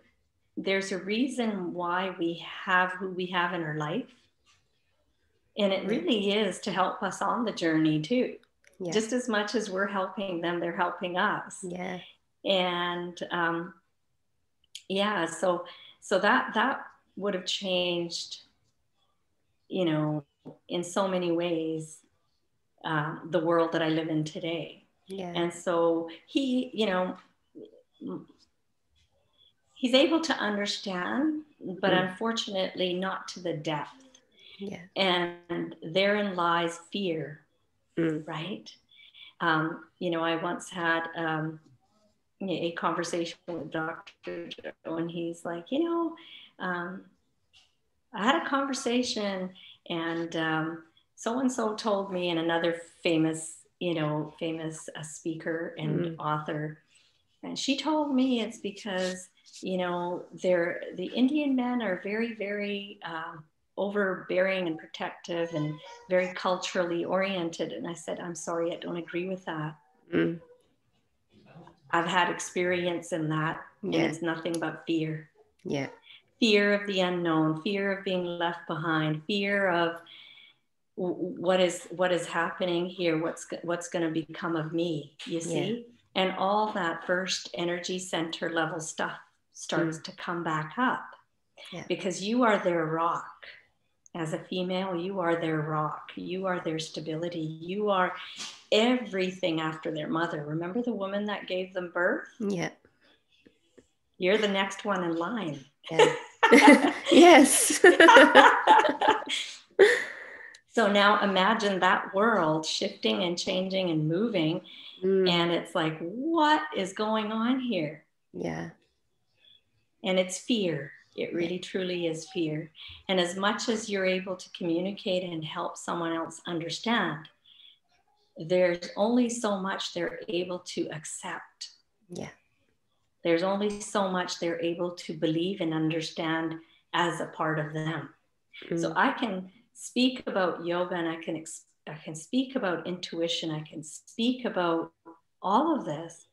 there's a reason why we have who we have in our life. And it really is to help us on the journey too. Yeah. Just as much as we're helping them, they're helping us. Yeah. And um, yeah, so so that that would have changed, you know, in so many ways uh, the world that I live in today. Yeah. And so he, you know, he's able to understand, but mm. unfortunately not to the depth. Yeah. And therein lies fear, mm. right? Um, you know, I once had um, a conversation with Dr. Joe, and he's like, you know, um, I had a conversation, and so and so told me, and another famous, you know, famous uh, speaker and mm. author, and she told me it's because you know they're the Indian men are very, very um, overbearing and protective and very culturally oriented. And I said, I'm sorry, I don't agree with that. Mm. I've had experience in that, yeah. and it's nothing but fear. Yeah. Fear of the unknown, fear of being left behind, fear of what is what is happening here, what's what's going to become of me. You see, yeah. and all that first energy center level stuff starts mm. to come back up yeah. because you are their rock as a female, you are their rock. You are their stability. You are everything after their mother. Remember the woman that gave them birth? Yeah. You're the next one in line. Yeah. yes. so now imagine that world shifting and changing and moving. Mm. And it's like, what is going on here? Yeah. And it's fear. It really truly is fear. And as much as you're able to communicate and help someone else understand, there's only so much they're able to accept. Yeah. There's only so much they're able to believe and understand as a part of them. Mm-hmm. So I can speak about yoga and I can I can speak about intuition, I can speak about all of this.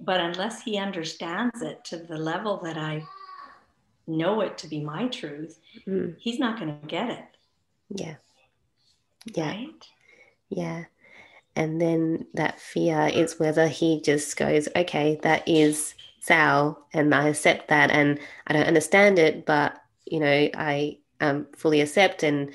But unless he understands it to the level that I know it to be my truth, mm. he's not going to get it. Yeah. Yeah. Right? Yeah. And then that fear is whether he just goes, okay, that is Sal, and I accept that, and I don't understand it, but you know, I um, fully accept and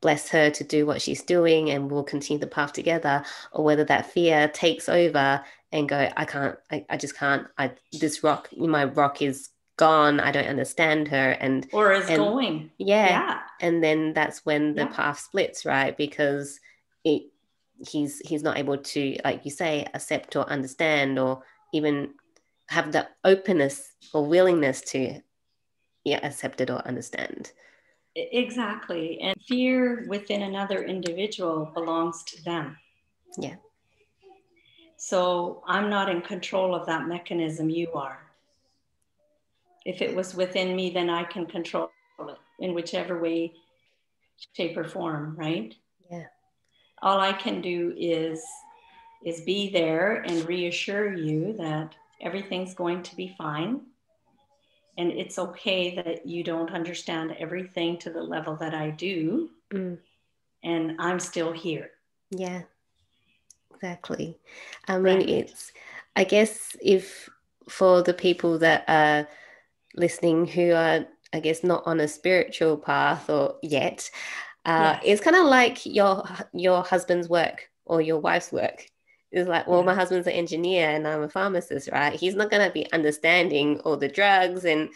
bless her to do what she's doing, and we'll continue the path together. Or whether that fear takes over and go, I can't, I, I just can't. I this rock, my rock is gone i don't understand her and or is and, going. Yeah. yeah. And then that's when the yeah. path splits right? Because it he's he's not able to like you say accept or understand or even have the openness or willingness to yeah accept it or understand. Exactly. And fear within another individual belongs to them. Yeah. So i'm not in control of that mechanism you are if it was within me, then I can control it in whichever way, shape, or form, right? Yeah. All I can do is is be there and reassure you that everything's going to be fine. And it's okay that you don't understand everything to the level that I do. Mm. And I'm still here. Yeah, exactly. I mean, right. it's, I guess, if for the people that are listening who are, I guess, not on a spiritual path or yet, uh, it's kind of like your your husband's work or your wife's work. It's like, well, yeah. my husband's an engineer and I'm a pharmacist, right? He's not going to be understanding all the drugs and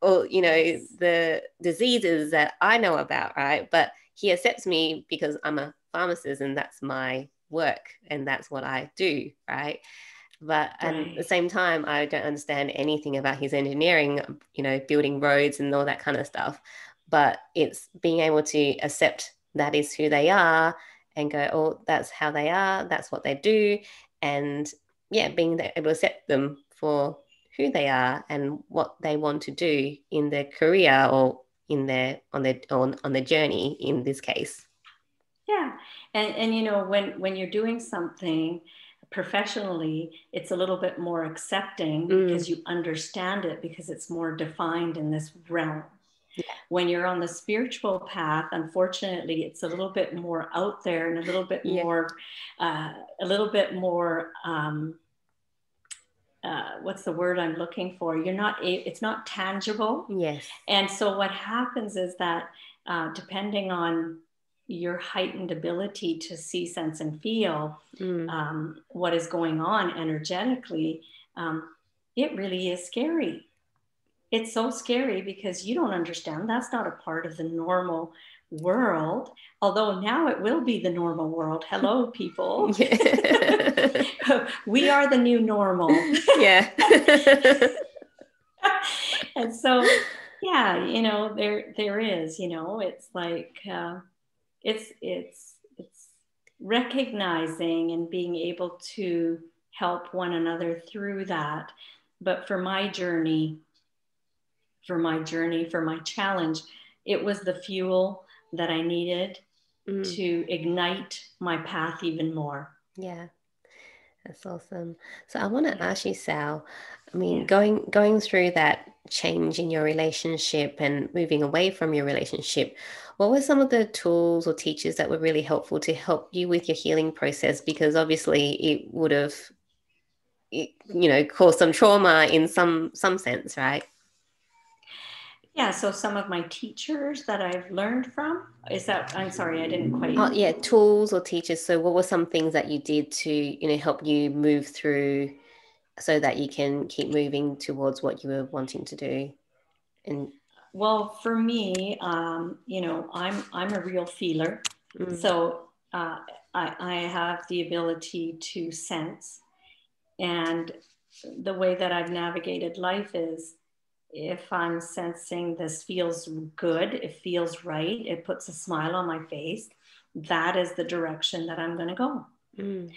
all, you know, the diseases that I know about, right? But he accepts me because I'm a pharmacist and that's my work and that's what I do, right? But right. at the same time i don't understand anything about his engineering you know building roads and all that kind of stuff. But it's being able to accept that is who they are and go oh that's how they are. That's what they do. And yeah being able to accept them for who they are and what they want to do in their career or in their on their on, on their journey in this case. Yeah. And and you know when when you're doing something professionally it's a little bit more accepting mm. because you understand it because it's more defined in this realm yeah. when you're on the spiritual path unfortunately it's a little bit more out there and a little bit yeah. more uh, a little bit more um, uh, what's the word I'm looking for? You're not, it's not tangible. Yes. And so what happens is that uh, depending on your heightened ability to see, sense, and feel Mm. um, what is going on energetically, um, it really is scary. It's so scary because you don't understand. That's not a part of the normal world. Although now it will be the normal world. Hello, people. We are the new normal. yeah. and so, yeah, you know, there there is. You know, it's like uh, it's it's it's recognizing and being able to help one another through that. But for my journey, for my journey, for my challenge, it was the fuel that I needed Mm. to ignite my path even more. Yeah. That's awesome. So I want to ask you, Sal, I mean, Yeah. going going through that change in your relationship and moving away from your relationship, what were some of the tools or teachers that were really helpful to help you with your healing process? Because obviously it would have, you know, caused some trauma in some some sense, right? Yeah, so some of my teachers that I've learned from is that I'm sorry, I didn't quite. Oh, yeah, tools or teachers. So what were some things that you did to, you know, help you move through so that you can keep moving towards what you were wanting to do? And Well, for me, um, you know, I'm I'm a real feeler, mm, so uh, I, I have the ability to sense, and the way that I've navigated life is, if I'm sensing this feels good, it feels right, it puts a smile on my face, that is the direction that I'm going to go. mm,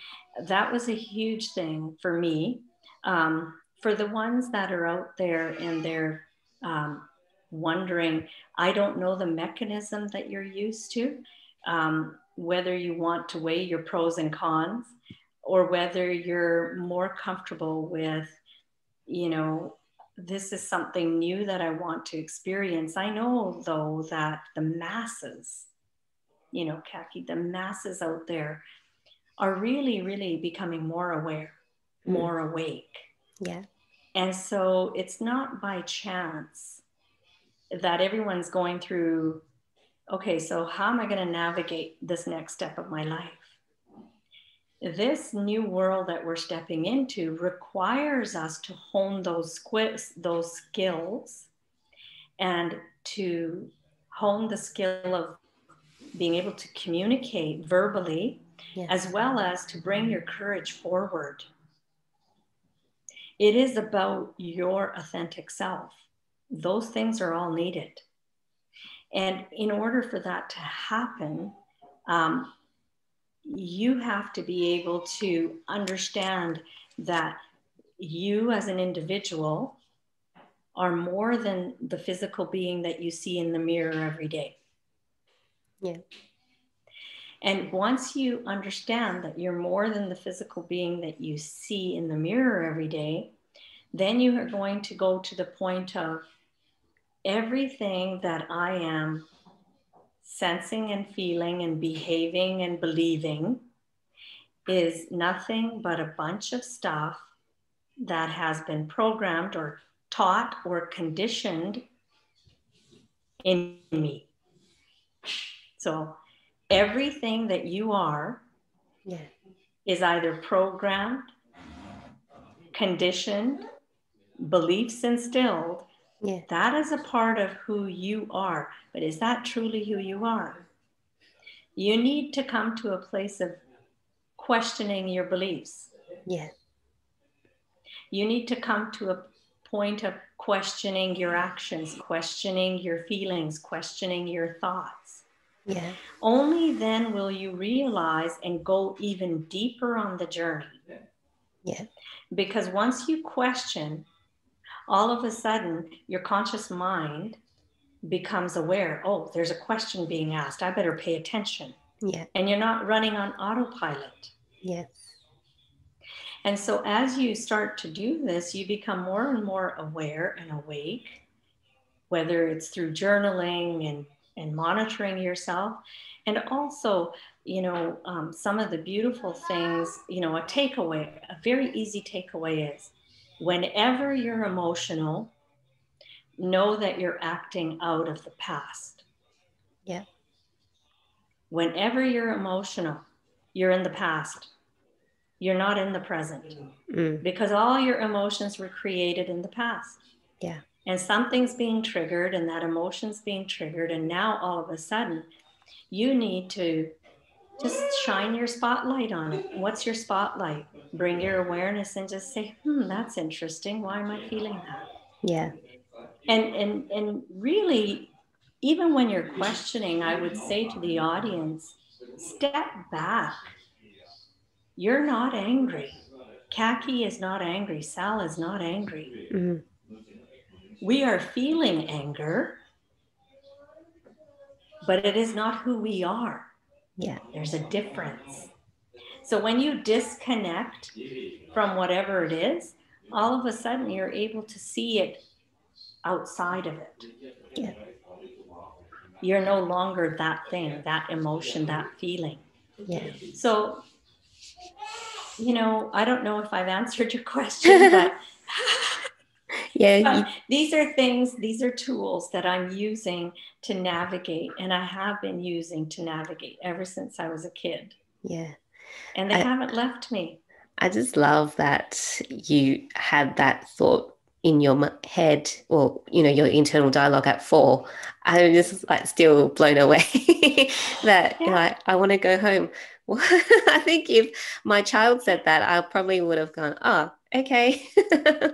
that was a huge thing for me. Um, for the ones that are out there and they're um, wondering, I don't know the mechanism that you're used to, um, whether you want to weigh your pros and cons, or whether you're more comfortable with, you know, this is something new that I want to experience. I know, though, that the masses, you know, Ka Ki, the masses out there are really, really becoming more aware. Mm-hmm. more awake. yeah, And so it's not by chance that everyone's going through, okay, so how am I going to navigate this next step of my life? This new world that we're stepping into requires us to hone those, those skills and to hone the skill of being able to communicate verbally yeah, as well as to bring your courage forward. It is about your authentic self. Those things are all needed. And in order for that to happen, um, you have to be able to understand that you as an individual are more than the physical being that you see in the mirror every day. Yeah. And once you understand that you're more than the physical being that you see in the mirror every day, then you are going to go to the point of everything that I am sensing and feeling and behaving and believing is nothing but a bunch of stuff that has been programmed or taught or conditioned in me. So everything that you are yeah, is either programmed, conditioned, beliefs instilled. yeah, That is a part of who you are. But is that truly who you are? You need to come to a place of questioning your beliefs. yeah, You need to come to a point of questioning your actions, questioning your feelings, questioning your thoughts. Yeah, Only then will you realize and go even deeper on the journey. yeah, Because once you question, all of a sudden your conscious mind becomes aware oh, there's a question being asked. I better pay attention. yeah, And you're not running on autopilot. yes, And so as you start to do this, you become more and more aware and awake, whether it's through journaling and, and monitoring yourself. And also, you know, um, some of the beautiful things, you know, a takeaway, a very easy takeaway is whenever you're emotional, know that you're acting out of the past. Yeah. whenever you're emotional, you're in the past. You're not in the present Mm. because all your emotions were created in the past. Yeah. And something's being triggered, and that emotion's being triggered. And now all of a sudden, you need to just shine your spotlight on it. What's your spotlight? Bring your awareness and just say, hmm, that's interesting. Why am I feeling that? Yeah. and and and really even when you're questioning i would say to the audience step back you're not angry Ka Ki is not angry sal is not angry Mm. We are feeling anger but it is not who we are Yeah. there's a difference so when you disconnect from whatever it is all of a sudden you're able to see it outside of it Yeah. you're no longer that thing, that emotion, that feeling. Yeah. So, you know, I don't know if I've answered your question, but, Yeah. Uh, you- these are things, these are tools that I'm using to navigate, and I have been using to navigate ever since I was a kid. yeah. And they I- haven't left me. I just love that you had that thought in your head or you know your internal dialogue at four. I'm just like still blown away that Yeah. like I want to go home. I think if my child said that, I probably would have gone, oh, okay,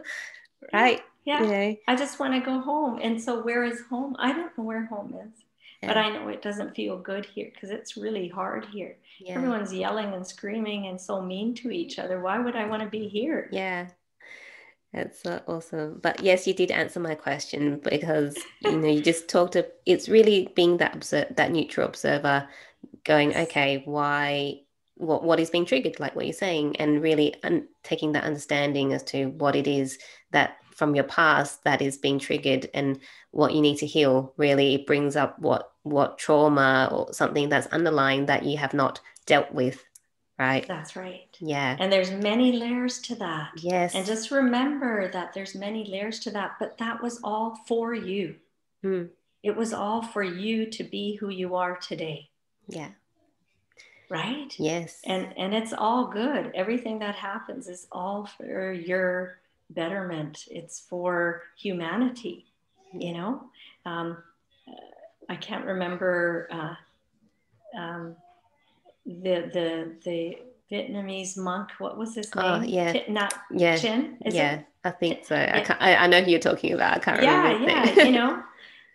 right, Yeah. you know, I just want to go home. And so, where is home? I don't know where home is, but I know it doesn't feel good here because it's really hard here. yeah, Everyone's yelling and screaming and so mean to each other. Why would I want to be here? yeah. That's awesome. But yes, you did answer my question because you know you just talked to it's really being that observe that neutral observer going, okay, why what what is being triggered, like what you're saying, and really un taking that understanding as to what it is that from your past that is being triggered and what you need to heal. Really, it brings up what what trauma or something that's underlying that you have not dealt with, right? That's right. Yeah. And there's many layers to that. Yes. And just remember that there's many layers to that, but that was all for you. Hmm. It was all for you to be who you are today, Yeah. right? Yes. And and it's all good. Everything that happens is all for your betterment. It's for humanity, you know. Um, I can't remember uh, um, the the the Vietnamese monk. What was his name? Oh, yeah. Thich Nhat yeah. Chin. Is it? yeah, I think so. I can't, I, I know who you're talking about. I can't yeah, remember. his yeah. you know,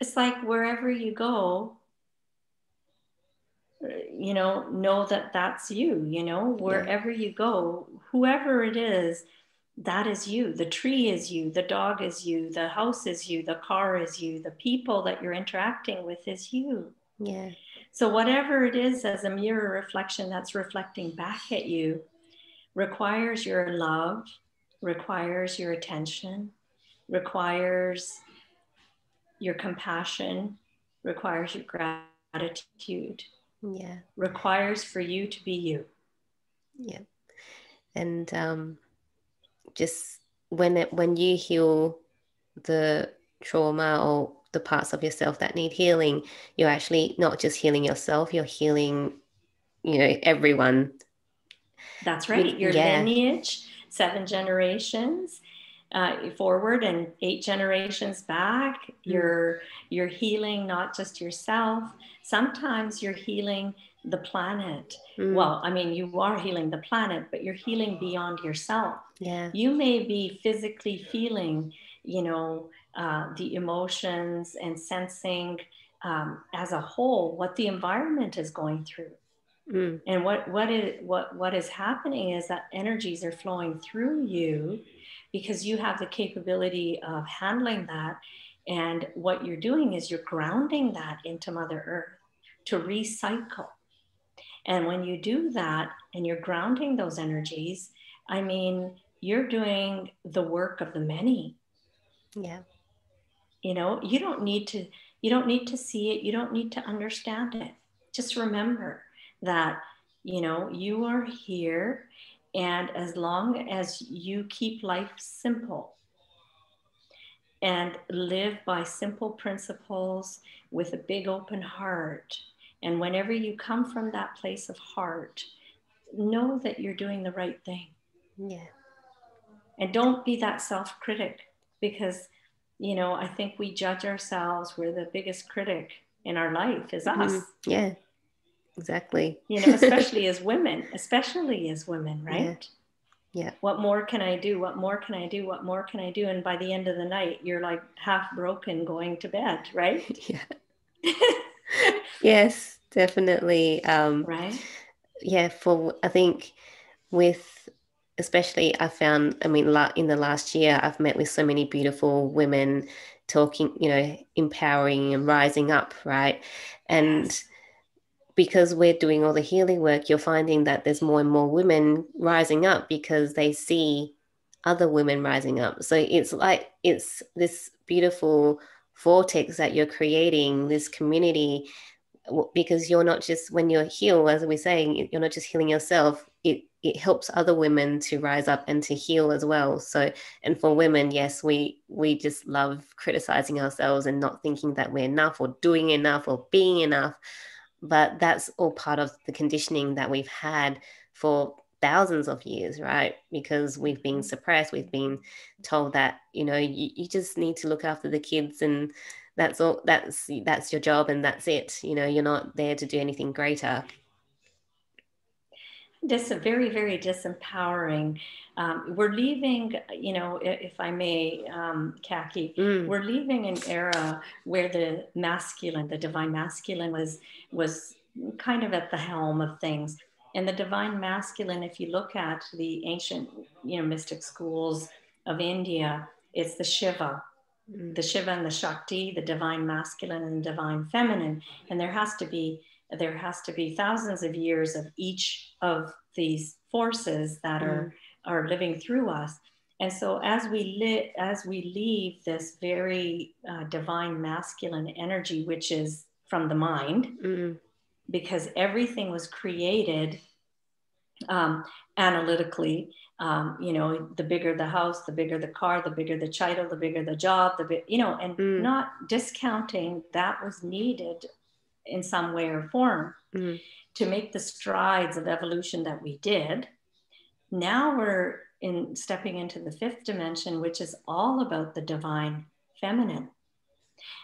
it's like wherever you go, you know, know that that's you. You know, wherever you go, whoever it is, that is you. The tree is you. The dog is you. The house is you. The car is you. The people that you're interacting with is you. yeah, So, whatever it is as a mirror reflection that's reflecting back at you requires your love, requires your attention, requires your compassion, requires your gratitude, yeah, requires for you to be you. yeah. And um, just when it when you heal the trauma or the parts of yourself that need healing, you're actually not just healing yourself. You're healing, you know, everyone. That's right. Your Yeah. lineage, seven generations uh, forward and eight generations back. You're you're healing not just yourself. Sometimes you're healing the planet. Mm, Well, I mean, you are healing the planet, but you're healing beyond yourself. Yeah, You may be physically feeling, you know, uh, the emotions and sensing um, as a whole what the environment is going through. mm, And what what is what what is happening is that energies are flowing through you because you have the capability of handling that. And what you're doing is you're grounding that into Mother Earth to recycle. And when you do that and you're grounding those energies, I mean, you're doing the work of the many. yeah, You know, you don't need to you don't need to see it, you don't need to understand it. Just remember that, you know, you are here and as long as you keep life simple and live by simple principles with a big open heart And whenever you come from that place of heart, know that you're doing the right thing. Yeah. And don't be that self critic because, you know, I think we judge ourselves. We're the biggest critic in our life is mm-hmm. us. Yeah, exactly. You know, especially as women, especially as women, right? Yeah. yeah. What more can I do? What more can I do? What more can I do? And by the end of the night, you're like half broken going to bed, right? Yeah. yes, definitely. Um, right. Yeah. For I think with especially I found, I mean, in the last year, I've met with so many beautiful women talking, you know, empowering and rising up, right? And yes. because we're doing all the healing work, you're finding that there's more and more women rising up because they see other women rising up. So it's like, it's this beautiful vortex that you're creating, this community because you're not just when you're healed as we're saying you're not just healing yourself it it helps other women to rise up and to heal as well. So and for women yes we we just love criticizing ourselves and not thinking that we're enough or doing enough or being enough. But that's all part of the conditioning that we've had for thousands of years right? Because we've been mm-hmm. suppressed we've been told that you know you, you just need to look after the kids and that's all that's that's your job and that's it. You know you're not there to do anything greater this is very very disempowering um, we're leaving you know if i may um, Ka Ki, mm. we're leaving an era where the masculine the divine masculine was was kind of at the helm of things and the divine masculine if you look at the ancient you know mystic schools of india it's the shiva mm. the shiva and the shakti the divine masculine and divine feminine and there has to be there has to be thousands of years of each of these forces that mm. are are living through us and so as we li- as we leave this very uh, divine masculine energy which is from the mind mm. because everything was created um, analytically um, you know the bigger the house the bigger the car the bigger the title the bigger the job the bit you know and mm. not discounting that was needed in some way or form mm. to make the strides of evolution that we did. Now we're in stepping into the fifth dimension, which is all about the divine feminine.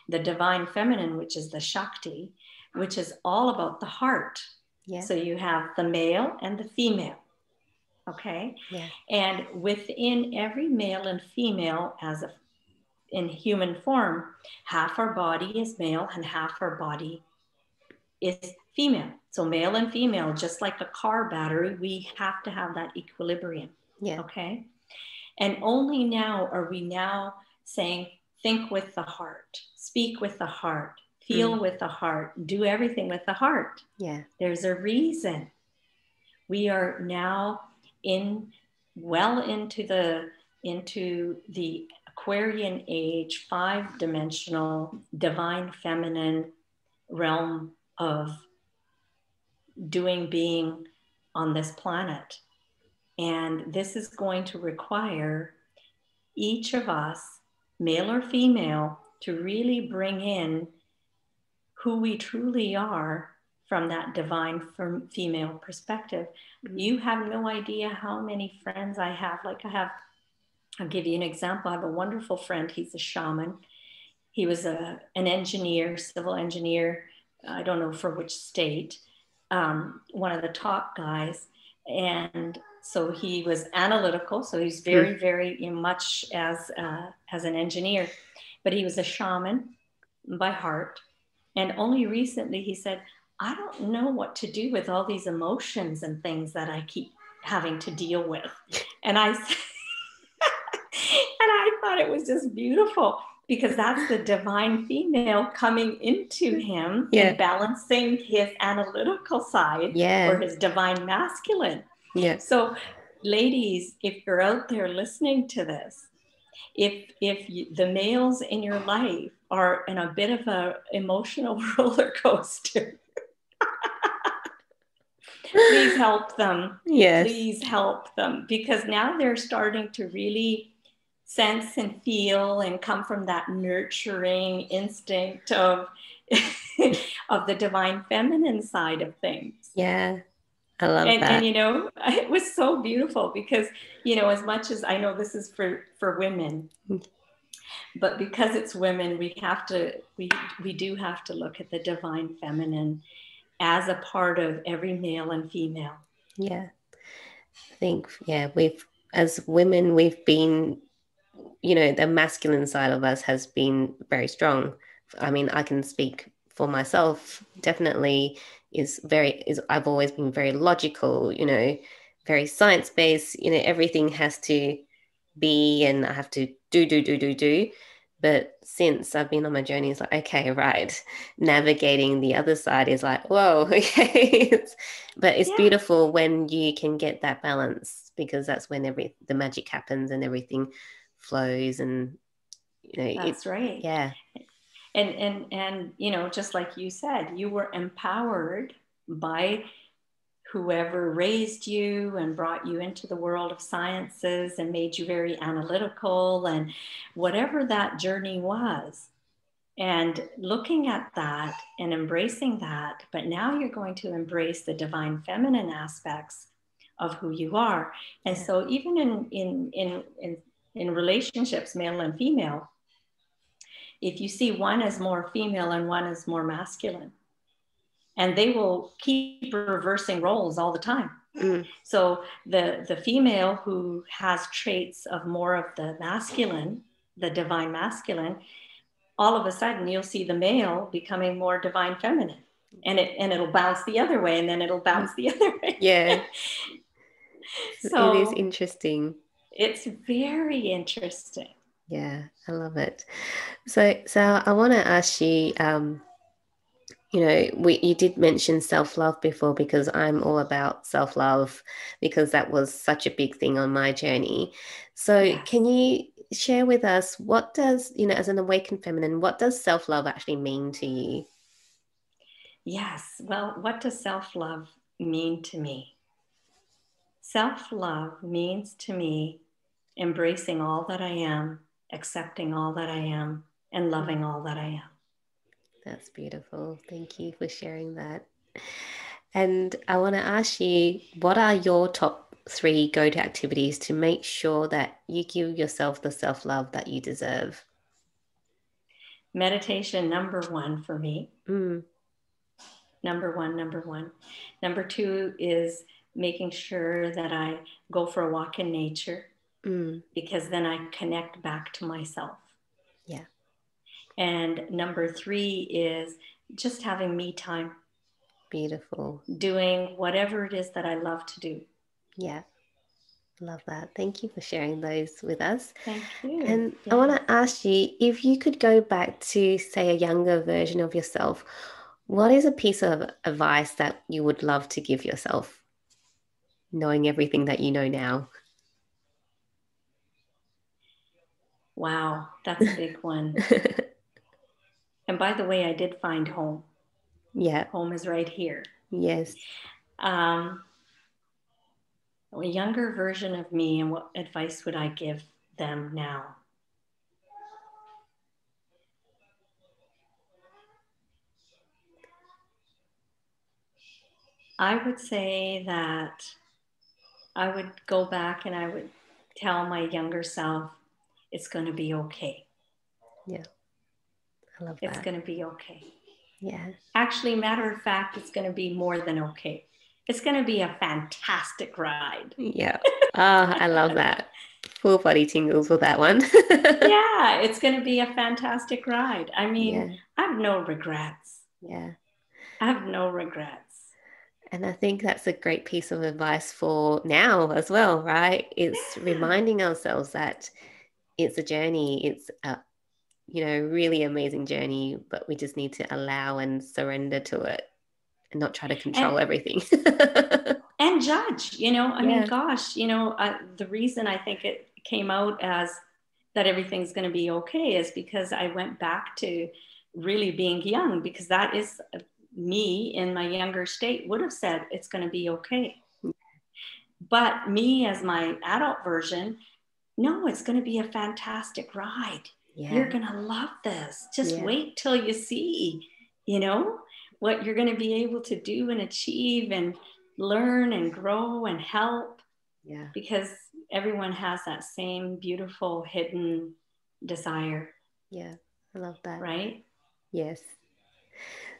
The divine feminine, which is the Shakti, which is all about the heart. Yeah. So you have the male and the female. Okay. Yeah. And within every male and female, as a in human form, half our body is male and half our body is female. So male and female, just like a car battery, we have to have that equilibrium. Yeah. Okay. And only now are we now saying, think with the heart, speak with the heart, feel mm. with the heart, do everything with the heart. Yeah. There's a reason. We are now in well into the into the Aquarian age, five dimensional divine feminine realm of doing being on this planet. And this is going to require each of us, male or female, to really bring in who we truly are from that divine from female perspective. Mm-hmm. You have no idea how many friends I have. Like I have, I'll give you an example. I have a wonderful friend. He's a shaman. He was a, an engineer, civil engineer, I don't know for which state, um, one of the top guys. And so he was analytical. So he's very, mm. very much as, uh, as an engineer, but he was a shaman by heart. And only recently he said, I don't know what to do with all these emotions and things that I keep having to deal with. And I, and I thought it was just beautiful because that's the divine female coming into him yeah. and balancing his analytical side yeah. or his divine masculine. Yeah. So, ladies, if you're out there listening to this, if if you, the males in your life are in a bit of a emotional roller coaster, please help them. Yes. Please help them because now they're starting to really sense and feel and come from that nurturing instinct of of the divine feminine side of things. Yeah. I love and, that. And you know, it was so beautiful because, you know, as much as I know this is for for women, but because it's women, we have to we we do have to look at the divine feminine as a part of every male and female. Yeah. I think yeah, we've as women we've been you know, the masculine side of us has been very strong. I mean, I can speak for myself, definitely is very is I've always been very logical, you know, very science based, you know, everything has to be and I have to do, do, do, do, do. But since I've been on my journey, it's like, okay, right. Navigating the other side is like, whoa, okay. but it's yeah. beautiful when you can get that balance because that's when every the magic happens and everything flows and you know that's right. Yeah. And and and you know just like you said you were empowered by whoever raised you and brought you into the world of sciences and made you very analytical and whatever that journey was. And looking at that and embracing that but now you're going to embrace the divine feminine aspects of who you are. And so even in in in in, in relationships male and female if you see one as more female and one as more masculine. And they will keep reversing roles all the time. Mm. So the, the female who has traits of more of the masculine, the divine masculine, all of a sudden you'll see the male becoming more divine feminine. And it and it'll bounce the other way and then it'll bounce the other way. Yeah. so it is interesting. It's very interesting. Yeah, I love it. So, so I want to ask you. Um, you know, we you did mention self love before because I'm all about self love because that was such a big thing on my journey. So, yes. can you share with us what does you know, as an awakened feminine, what does self love actually mean to you? Yes. Well, what does self love mean to me? Self love means to me embracing all that I am accepting all that I am and loving all that I am. That's beautiful. Thank you for sharing that. And I want to ask you what are your top three go to activities to make sure that you give yourself the self love that you deserve? Meditation, number one for me. Mm. Number one, number one. Number two is making sure that I go for a walk in nature mm. because then I connect back to myself. Yeah. And number three is just having me time. Beautiful. Doing whatever it is that I love to do. Yeah. Love that. Thank you for sharing those with us. Thank you. And yeah. I want to ask you if you could go back to, say, a younger version of yourself, what is a piece of advice that you would love to give yourself, knowing everything that you know now? Wow, that's a big one. and by the way, I did find home. Yeah. Home is right here. Yes. Um, a younger version of me, and what advice would I give them now? I would say that I would go back and I would tell my younger self it's going to be okay. Yeah. I love that. It's going to be okay. Yeah. Actually, matter of fact, it's going to be more than okay. It's going to be a fantastic ride. Yeah. Oh, I love that. Full body tingles with that one. yeah, it's going to be a fantastic ride. I mean, yeah. I have no regrets. Yeah. I have no regrets. And I think that's a great piece of advice for now as well, right? It's yeah. reminding ourselves that it's a journey. It's a, you know, really amazing journey, but we just need to allow and surrender to it and not try to control and, everything. and judge, you know, I yeah. mean, gosh, you know, uh, the reason I think it came out as that everything's going to be okay is because I went back to really being young because that is uh, me in my younger state would have said it's going to be okay. But me as my adult version, no, it's going to be a fantastic ride. Yeah. You're going to love this. Just yeah. wait till you see, you know? what you're going to be able to do and achieve and learn and grow and help. Yeah. Because everyone has that same beautiful hidden desire. Yeah. I love that. Right? Yes.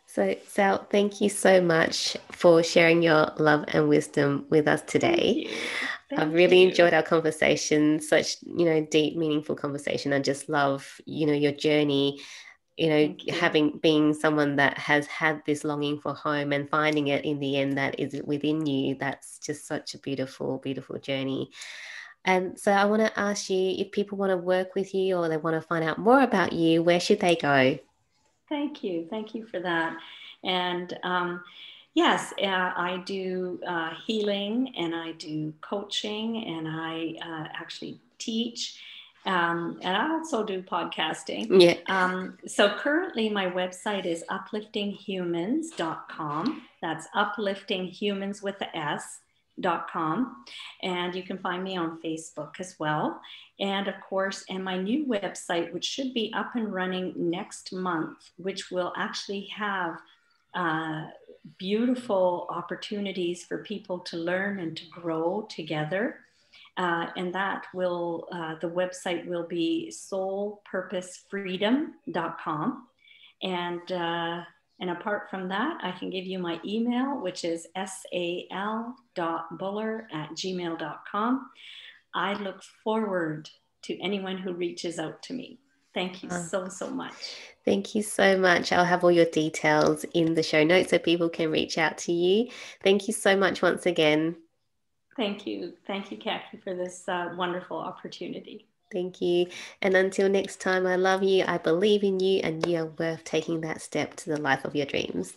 So, Sal, thank you so much for sharing your love and wisdom with us today. I've really you. enjoyed our conversation, such, you know, deep, meaningful conversation. I just love, you know, your journey, you know, you. having being someone that has had this longing for home and finding it in the end that is within you. That's just such a beautiful, beautiful journey. And so I want to ask you if people want to work with you or they want to find out more about you, where should they go? Thank you. Thank you for that. And um, yes, uh, I do uh, healing and I do coaching and I uh, actually teach. Um, and I also do podcasting. Yeah. Um, so currently, my website is upliftinghumans.com. That's upliftinghumans with the S com and you can find me on facebook as well and of course and my new website which should be up and running next month which will actually have uh, beautiful opportunities for people to learn and to grow together uh, and that will uh, the website will be soulpurposefreedom.com and uh, and apart from that, I can give you my email, which is sal.bhullar at gmail.com. I look forward to anyone who reaches out to me. Thank you so, so much. Thank you so much. I'll have all your details in the show notes so people can reach out to you. Thank you so much once again. Thank you. Thank you, Kathy, for this uh, wonderful opportunity. Thank you. And until next time, I love you. I believe in you, and you are worth taking that step to the life of your dreams.